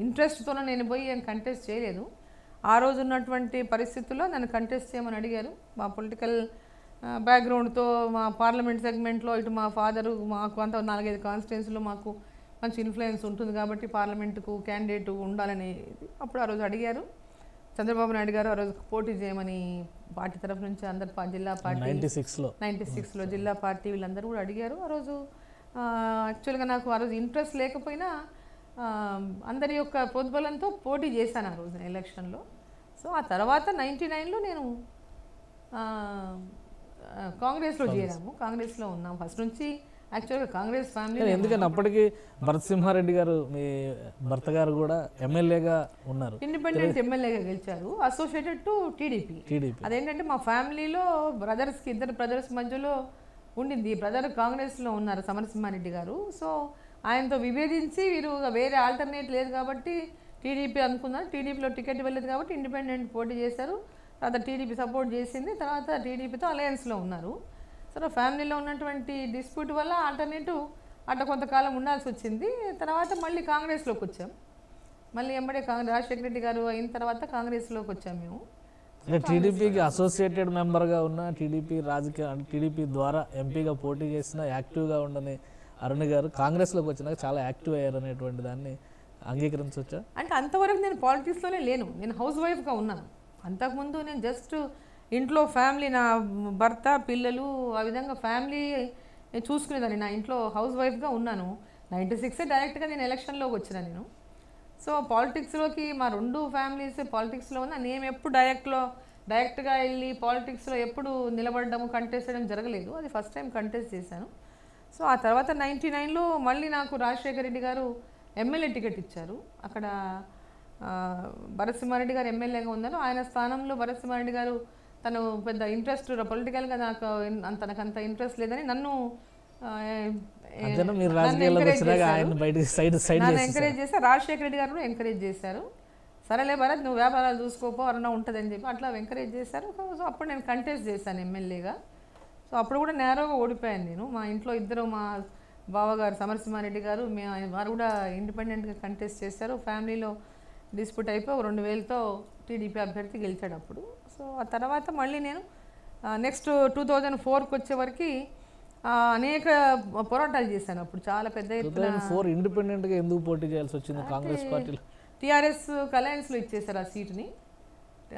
ఇంట్రెస్ట్తో నేను పోయి కంటెస్ట్ చేయలేదు. ఆ రోజు ఉన్నటువంటి పరిస్థితుల్లో నన్ను కంటెస్ట్ చేయమని అడిగారు. మా పొలిటికల్ బ్యాక్గ్రౌండ్తో మా పార్లమెంట్ సెగ్మెంట్లో ఇటు మా ఫాదరు మాకు అంత నాలుగైదు కాన్స్టిట్యున్సీలో మాకు మంచి ఇన్ఫ్లుయెన్స్ ఉంటుంది కాబట్టి పార్లమెంటుకు క్యాండిడేట్ ఉండాలని అప్పుడు ఆ రోజు అడిగారు. చంద్రబాబు నాయుడు గారు ఆ రోజు పోటీ చేయమని పార్టీ తరఫు నుంచి అందరు జిల్లా పార్టీ
నైంటీ సిక్స్లో
నైంటీ సిక్స్లో జిల్లా పార్టీ వీళ్ళందరూ కూడా అడిగారు. ఆ రోజు యాక్చువల్గా నాకు ఆ రోజు ఇంట్రెస్ట్ లేకపోయినా అందరి యొక్క ప్రోద్బలంతో పోటీ చేశాను ఆ రోజు ఎలక్షన్లో సో ఆ తర్వాత నైంటీ నైన్లో నేను కాంగ్రెస్లో చేరాము. కాంగ్రెస్లో ఉన్నాం. ఫస్ట్ నుంచి యాక్చువల్గా కాంగ్రెస్ ఫ్యామిలీ
కానీ ఎందుకని అప్పటికి భరత్ సింహారెడ్డి గారు మీ భర్త గారు కూడా ఎమ్మెల్యేగా ఉన్నారు.
ఇండిపెండెంట్ ఎమ్మెల్యేగా గెలిచారు. అసోసియేటెడ్ టు టీడీపీ
టీడీపీ
అదేంటంటే మా ఫ్యామిలీలో బ్రదర్స్కి ఇద్దరు బ్రదర్స్ మధ్యలో ఉండింది. బ్రదర్ కాంగ్రెస్లో ఉన్నారు సమరసింహారెడ్డి గారు. సో ఆయనతో విభేదించి వీరు వేరే ఆల్టర్నేట్ లేదు కాబట్టి టీడీపీ అనుకున్నారు. టీడీపీలో టికెట్ వెళ్ళదు కాబట్టి ఇండిపెండెంట్ పోటీ చేశారు. తర్వాత టీడీపీ సపోర్ట్ చేసింది. తర్వాత టీడీపీతో అలయన్స్లో ఉన్నారు. సో ఫ్యామిలీలో ఉన్నటువంటి డిస్ప్యూట్ వల్ల ఆల్టర్నేటివ్ అట్లా కొంతకాలం ఉండాల్సి వచ్చింది. తర్వాత మళ్ళీ కాంగ్రెస్లోకి వచ్చాం. మళ్ళీ ఎంబడే కాంగ్రెస్ రాజశేఖర రెడ్డి గారు అయిన తర్వాత కాంగ్రెస్లోకి వచ్చాం మేము.
అంటే టీడీపీకి అసోసియేటెడ్ మెంబర్గా ఉన్న టీడీపీ రాజకీయ టీడీపీ ద్వారా ఎంపీగా పోటీ చేసిన యాక్టివ్గా ఉండని అరుణ్ గారు కాంగ్రెస్లోకి వచ్చినాక చాలా యాక్టివ్ అయ్యారు అనేటువంటి దాన్ని అంగీకరించవచ్చా
అంటే అంతవరకు నేను పాలిటిక్స్లోనే లేను. నేను హౌస్ వైఫ్గా ఉన్నాను. అంతకుముందు నేను జస్ట్ ఇంట్లో ఫ్యామిలీ నా భర్త పిల్లలు ఆ విధంగా ఫ్యామిలీ చూసుకునేదాన్ని. నా ఇంట్లో హౌస్ వైఫ్గా ఉన్నాను. నైంటీ సిక్స్ డైరెక్ట్గా నేను ఎలక్షన్లోకి వచ్చిన నేను. సో పాలిటిక్స్లోకి మా రెండు ఫ్యామిలీస్ పాలిటిక్స్లో ఉన్నా. నేను ఎప్పుడు డైరెక్ట్లో డైరెక్ట్గా వెళ్ళి పాలిటిక్స్లో ఎప్పుడు నిలబడడం కంటెస్ట్ చేయడం జరగలేదు. అది ఫస్ట్ టైం కంటెస్ట్ చేశాను. సో ఆ తర్వాత నైంటీ నైన్లో మళ్ళీ నాకు రాజశేఖర రెడ్డి గారు ఎమ్మెల్యే టికెట్ ఇచ్చారు. అక్కడ భరత్ భరత్సింహారెడ్డి గారు ఎమ్మెల్యేగా ఉన్నారు. ఆయన స్థానంలో భరత్సింహారెడ్డి గారు తను పెద్ద ఇంట్రెస్ట్ పొలిటికల్గా నాకు అంత నాకు అంత ఇంట్రెస్ట్ లేదని నన్ను చేశారు. ఎంకరేజ్ చేస్తే రాజశేఖర రెడ్డి గారు కూడా ఎంకరేజ్ చేశారు. సరేలే భరత్ నువ్వు వ్యాపారాలు చూసుకోపో అన్న ఉంటుందని చెప్పి అట్లా ఎంకరేజ్ చేశారు. సో అప్పుడు నేను కంటెస్ట్ చేశాను ఎమ్మెల్యేగా. సో అప్పుడు కూడా నేరోగా ఓడిపోయాను నేను. మా ఇంట్లో ఇద్దరు మా బావగారు సమరసింహారెడ్డి గారు మే వారు కూడా ఇండిపెండెంట్గా కంటెస్ట్ చేశారు. ఫ్యామిలీలో డిస్ప్యూట్ అయిపోయి రెండు వేలతో టీడీపీ అభ్యర్థి గెలిచాడు అప్పుడు. సో ఆ తర్వాత మళ్ళీ నేను నెక్స్ట్ టూ థౌజండ్ ఫోర్కి వచ్చేవరకు అనేక పోరాటాలు చేశాను. అప్పుడు చాలా పెద్ద
ఫోర్ ఇండిపెండెంట్గా ఎందుకు పోటీ చేయాల్సి వచ్చింది కాంగ్రెస్ పార్టీలో?
టీఆర్ఎస్ అలయన్స్లో ఇచ్చేశారు ఆ సీటుని.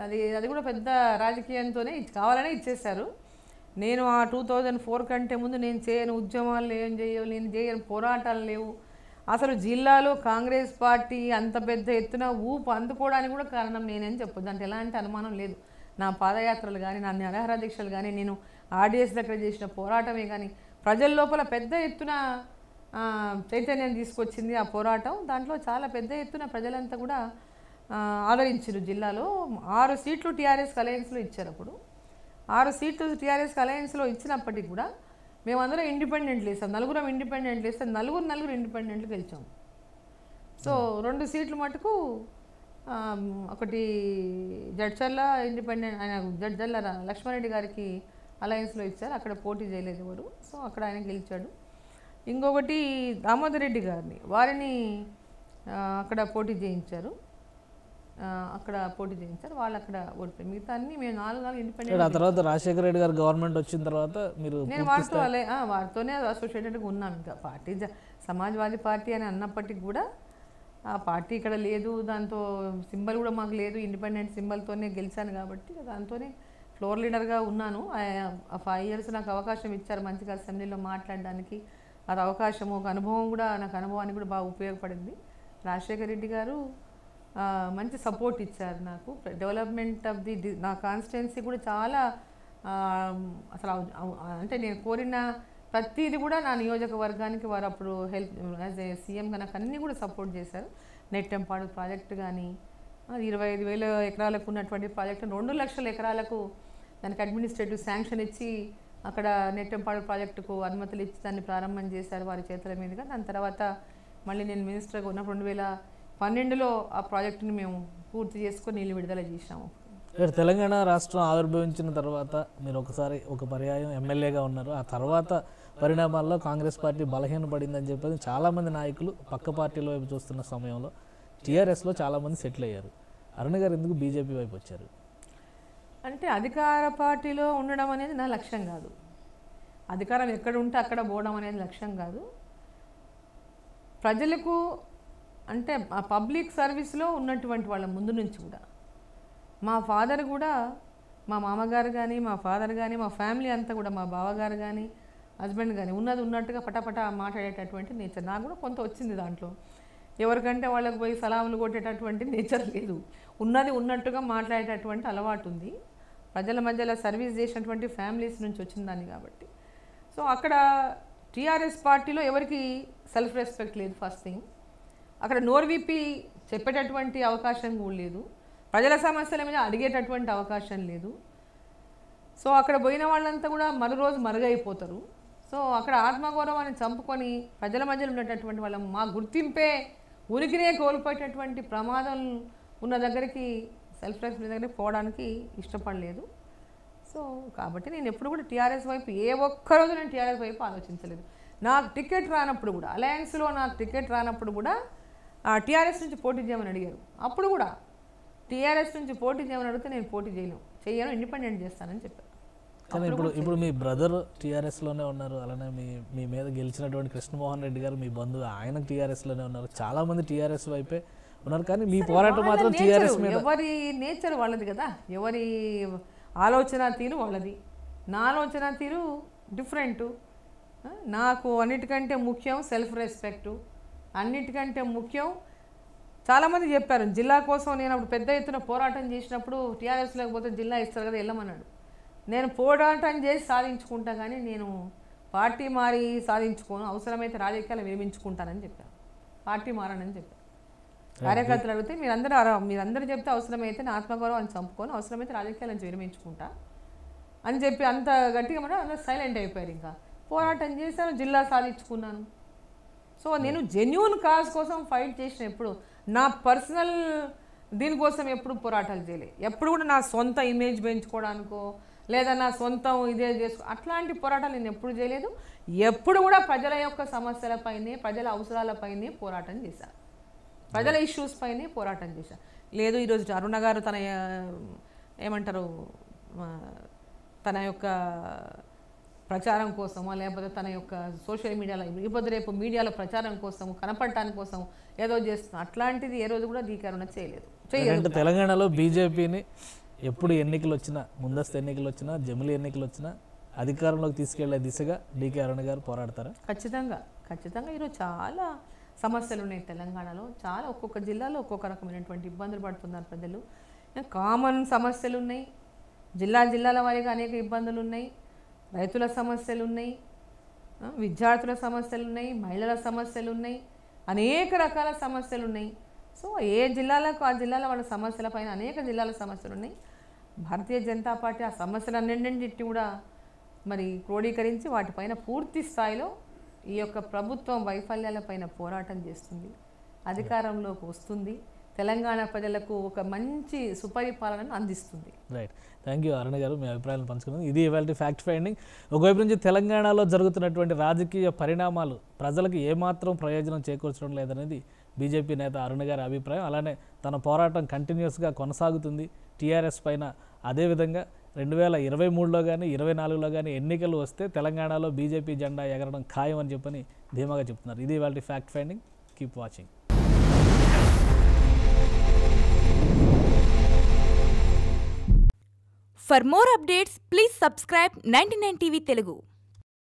అది అది కూడా పెద్ద రాజకీయంతోనే కావాలనే ఇచ్చేశారు. నేను ఆ టూ థౌజండ్ ఫోర్ కంటే ముందు నేను చేయను ఉద్యమాలు ఏం చేయవు నేను చేయను పోరాటాలు లేవు. అసలు జిల్లాలో కాంగ్రెస్ పార్టీ అంత పెద్ద ఎత్తున ఊపు అందుకోవడానికి కూడా కారణం నేనేం చెప్పొద్దు. అంటే ఎలాంటి అనుమానం లేదు. నా పాదయాత్రలు కానీ నా నిరాహార దీక్షలు కానీ నేను ఆర్డీఎస్ దగ్గర చేసిన పోరాటమే కానీ ప్రజల లోపల పెద్ద ఎత్తున చైతన్యం తీసుకొచ్చింది ఆ పోరాటం. దాంట్లో చాలా పెద్ద ఎత్తున ప్రజలంతా కూడా ఆదరించారు జిల్లాలో. ఆరు సీట్లు టీఆర్ఎస్ అలయన్స్లో ఇచ్చారు అప్పుడు. ఆరు సీట్లు టీఆర్ఎస్ అలయన్స్లో ఇచ్చినప్పటికీ కూడా మేమందరం ఇండిపెండెంట్లు వేసాం నలుగురం ఇండిపెండెంట్లు వేస్తాం నలుగురు నలుగురు ఇండిపెండెంట్లు గెలిచాం. సో రెండు సీట్లు మటుకు ఒకటి జడ్చర్ల ఇండిపెండెంట్ ఆయన జడ్చర్ల లక్ష్మారెడ్డి గారికి అలయన్స్లో ఇచ్చారు. అక్కడ పోటీ చేయలేదు ఎవరు. సో అక్కడ ఆయన గెలిచాడు. ఇంకొకటి దామోదర్ రెడ్డి గారిని. వారిని అక్కడ పోటీ చేయించారు. అక్కడ పోటీ చేయించారు. వాళ్ళు అక్కడ ఓడిపోయి మిగతా అన్ని మేము నాలుగు నాలుగు ఇండిపెండెంట్
ఆ తర్వాత రాజశేఖర రెడ్డి గారు గవర్నమెంట్ వచ్చిన తర్వాత మీరు
నేను వారితో వారితోనే అసోసియేటెడ్గా ఉన్నాను ఇంకా పార్టీ జ- సమాజ్వాదీ పార్టీ అని అన్నప్పటికీ కూడా ఆ పార్టీ ఇక్కడ లేదు దాంతో సింబల్ కూడా మాకు లేదు ఇండిపెండెంట్ సింబల్తోనే గెలిచాను కాబట్టి దాంతోనే ఫ్లోర్ లీడర్గా ఉన్నాను. ఆ ఫైవ్ ఇయర్స్ నాకు అవకాశం ఇచ్చారు మంచిగా అసెంబ్లీలో మాట్లాడడానికి. అది అవకాశం ఒక అనుభవం కూడా నాకు అనుభవానికి కూడా బాగా ఉపయోగపడింది. రాజశేఖర రెడ్డి గారు మంచి సపోర్ట్ ఇచ్చారు నాకు. డెవలప్మెంట్ ఆఫ్ ది నా కాన్స్టిట్యున్సీ కూడా చాలా అసలు అంటే నేను కోరిన ప్రతిది కూడా నా నియోజకవర్గానికి వారు అప్పుడు హెల్ప్ యాజ్ ఏ సీఎంగా నాకు అన్నీ కూడా సపోర్ట్ చేశారు. నెట్టెంపాడు ప్రాజెక్ట్ కానీ అది ఇరవై ఐదు వేల ఎకరాలకు ఉన్నటువంటి ప్రాజెక్టు రెండు లక్షల ఎకరాలకు దానికి అడ్మినిస్ట్రేటివ్ శాంక్షన్ ఇచ్చి అక్కడ నెట్టెంపాడు ప్రాజెక్టుకు అనుమతులు ఇచ్చి దాన్ని ప్రారంభం చేశారు వారి చేతుల మీదుగా. దాని తర్వాత మళ్ళీ నేను మినిస్టర్గా ఉన్నప్పుడు రెండు వేల పన్నెండులో ఆ ప్రాజెక్టుని మేము పూర్తి చేసుకొని నీళ్ళు విడుదల చేసినాము.
ఇక్కడ తెలంగాణ రాష్ట్రం ఆవిర్భవించిన తర్వాత మీరు ఒకసారి ఒక పర్యాయం ఎమ్మెల్యేగా ఉన్నారు. ఆ తర్వాత పరిణామాల్లో కాంగ్రెస్ పార్టీ బలహీనపడిందని చెప్పేసి చాలామంది నాయకులు పక్క పార్టీల వైపు చూస్తున్న సమయంలో టీఆర్ఎస్లో చాలామంది సెటిల్ అయ్యారు. అరుణ్ గారు ఎందుకు బీజేపీ వైపు వచ్చారు?
అంటే అధికార పార్టీలో ఉండడం అనేది నా లక్ష్యం కాదు. అధికారం ఎక్కడ ఉంటే అక్కడ పోవడం అనేది లక్ష్యం కాదు. ప్రజలకు అంటే ఆ పబ్లిక్ సర్వీస్లో ఉన్నటువంటి వాళ్ళ ముందు నుంచి కూడా మా ఫాదర్ కూడా మా మామగారు కానీ మా ఫాదర్ కానీ మా ఫ్యామిలీ అంతా కూడా మా బావగారు కానీ హస్బెండ్ కానీ ఉన్నది ఉన్నట్టుగా పటాపటా మాట్లాడేటటువంటి నేచర్. నాకు కూడా కొంత వచ్చింది దాంట్లో. ఎవరికంటే వాళ్ళకి పోయి సలాములు కొట్టేటటువంటి నేచర్ లేదు. ఉన్నది ఉన్నట్టుగా మాట్లాడేటటువంటి అలవాటు ఉంది. ప్రజల మధ్యలో సర్వీస్ చేసినటువంటి ఫ్యామిలీస్ నుంచి వచ్చిన దాన్ని కాబట్టి. సో అక్కడ టీఆర్ఎస్ పార్టీలో ఎవరికి సెల్ఫ్ రెస్పెక్ట్ లేదు ఫస్ట్ థింగ్. అక్కడ నోరు చెప్పేటటువంటి అవకాశం కూడా లేదు. ప్రజల సమస్యల మీద అడిగేటటువంటి అవకాశం లేదు. సో అక్కడ పోయిన వాళ్ళంతా కూడా మరో రోజు మరుగైపోతారు. సో అక్కడ ఆత్మగౌరవాన్ని చంపుకొని ప్రజల మధ్యలో ఉండేటటువంటి వాళ్ళం మా గుర్తింపే ఉనికినే కోల్పోయేటటువంటి ప్రమాదం ఉన్న దగ్గరికి సెల్ఫ్ రెస్పెక్ట్ దగ్గరికి పోవడానికి ఇష్టపడలేదు. సో కాబట్టి నేను ఎప్పుడు కూడా టీఆర్ఎస్ వైపు ఏ ఒక్కరోజు నేను టీఆర్ఎస్ వైపు ఆలోచించలేదు. నాకు టికెట్ రానప్పుడు కూడా అలయన్స్లో నాకు టికెట్ రానప్పుడు కూడా టీఆర్ఎస్ నుంచి పోటీ చేయమని అడిగారు. అప్పుడు కూడా టీఆర్ఎస్ నుంచి పోటీ చేయమని అడిగితే నేను పోటీ చేయను. చేయను ఇండిపెండెంట్ చేస్తానని చెప్పారు.
కానీ ఇప్పుడు ఇప్పుడు మీ బ్రదర్ టీఆర్ఎస్లోనే ఉన్నారు అలానే మీ మీ మీద గెలిచినటువంటి కృష్ణమోహన్ రెడ్డి గారు మీ బంధువు ఆయన టీఆర్ఎస్లోనే ఉన్నారు. చాలా మంది టీఆర్ఎస్ వైపే ఉన్నారు కానీ మీ పోరాటం మాత్రం టీఆర్ఎస్ మీద.
ఎవరి నేచర్ వాళ్ళది కదా. ఎవరి ఆలోచన తీరు వాళ్ళది. నా ఆలోచన తీరు డిఫరెంట్. నాకు అన్నిటికంటే ముఖ్యం సెల్ఫ్ రెస్పెక్ట్. అన్నిటికంటే ముఖ్యం చాలామంది చెప్పారు జిల్లా కోసం నేను అప్పుడు పెద్ద ఎత్తున పోరాటం చేసినప్పుడు టీఆర్ఎస్ లేకపోతే జిల్లా ఇస్తారు కదా వెళ్ళమన్నాడు. నేను పోరాటం చేసి సాధించుకుంటా కానీ నేను పార్టీ మారి సాధించుకోను అవసరమైతే రాజకీయాలు విరమించుకుంటానని చెప్పాను పార్టీ మారనని చెప్పాను కార్యకర్తలు అడిగితే మీరందరూ మీరందరూ చెప్తే అవసరమైతే నా ఆత్మగౌరవాన్ని చంపుకొని అవసరమైతే రాజకీయాల నుంచి విరమించుకుంటా అని చెప్పి అంత గట్టిగా మనం అందరూ సైలెంట్ అయిపోయారు ఇంకా. పోరాటం చేశాను జిల్లా సాధించుకున్నాను. సో నేను జెన్యున్ కాజ్ కోసం ఫైట్ చేసిన ఎప్పుడు నా పర్సనల్ దీనికోసం ఎప్పుడు పోరాటాలు చేయలే. ఎప్పుడు కూడా నా సొంత ఇమేజ్ పెంచుకోవడానికో లేదా నా సొంతం ఇదే చేసుకో అట్లాంటి పోరాటాలు నేను ఎప్పుడు చేయలేదు. ఎప్పుడు కూడా ప్రజల యొక్క సమస్యలపైనే ప్రజల అవసరాలపైనే పోరాటం చేశాను ప్రజల ఇష్యూస్ పైనే పోరాటం చేశాను లేదు ఈరోజు అరుణ గారు తన ఏమంటారు తన యొక్క ప్రచారం కోసమో లేకపోతే తన యొక్క సోషల్ మీడియాలో ఇప్పుడు రేపు మీడియాలో ప్రచారం కోసం కనపడటానికి కోసం ఏదో చేస్తున్నా. అట్లాంటిది ఏ రోజు కూడా దీకరణ చేయలేదు. చేయలేదు.
తెలంగాణలో బీజేపీని ఎప్పుడు ఎన్నికలు వచ్చినా ముందస్తు ఎన్నికలు వచ్చినా జమిలి ఎన్నికలు వచ్చినా అధికారంలోకి తీసుకెళ్ళే దిశగా డీకే అరుణ్ గారు పోరాడతారా?
ఖచ్చితంగా. ఖచ్చితంగా ఈరోజు చాలా సమస్యలు ఉన్నాయి తెలంగాణలో. చాలా ఒక్కొక్క జిల్లాలో ఒక్కొక్క రకమైనటువంటి ఇబ్బందులు పడుతున్నారు ప్రజలు. కామన్ సమస్యలు ఉన్నాయి జిల్లా జిల్లాల వారీగా అనేక ఇబ్బందులు ఉన్నాయి రైతుల సమస్యలు ఉన్నాయి విద్యార్థుల సమస్యలు ఉన్నాయి మహిళల సమస్యలు ఉన్నాయి అనేక రకాల సమస్యలు ఉన్నాయి సో ఏ జిల్లాలకు ఆ జిల్లాల వాళ్ళ సమస్యలపైన అనేక జిల్లాల సమస్యలు ఉన్నాయి భారతీయ జనతా పార్టీ ఆ సమస్యలన్నింటినీ కూడా మరి క్రోడీకరించి వాటిపైన పూర్తి స్థాయిలో ఈ యొక్క ప్రభుత్వం వైఫల్యాలపైన పోరాటం చేస్తుంది. అధికారంలోకి వస్తుంది. తెలంగాణ ప్రజలకు ఒక మంచి సుపరిపాలనను అందిస్తుంది.
రైట్. థ్యాంక్ యూ అరుణ గారు మీ అభిప్రాయాలను పంచుకున్నాను ఇది ఇవాళ ఫ్యాక్ట్ ఫైండింగ్. ఒకవైపు నుంచి తెలంగాణలో జరుగుతున్నటువంటి రాజకీయ పరిణామాలు ప్రజలకు ఏమాత్రం ప్రయోజనం చేకూర్చడం లేదనేది బీజేపీ నేత అరుణ గారి అభిప్రాయం. అలానే తన పోరాటం కంటిన్యూస్గా కొనసాగుతుంది. టీఆర్ఎస్ పైన అదేవిధంగా రెండు వేల ఇరవై మూడులో కానీ ఇరవై నాలుగులో కానీ ఎన్నికలు వస్తే తెలంగాణలో బీజేపీ జెండా ఎగరడం ఖాయం అని చెప్పని ధీమాగా చెప్తున్నారు. ఇది వాళ్ళ fact finding keep watching
for more updates please subscribe ninety nine TV Telugu.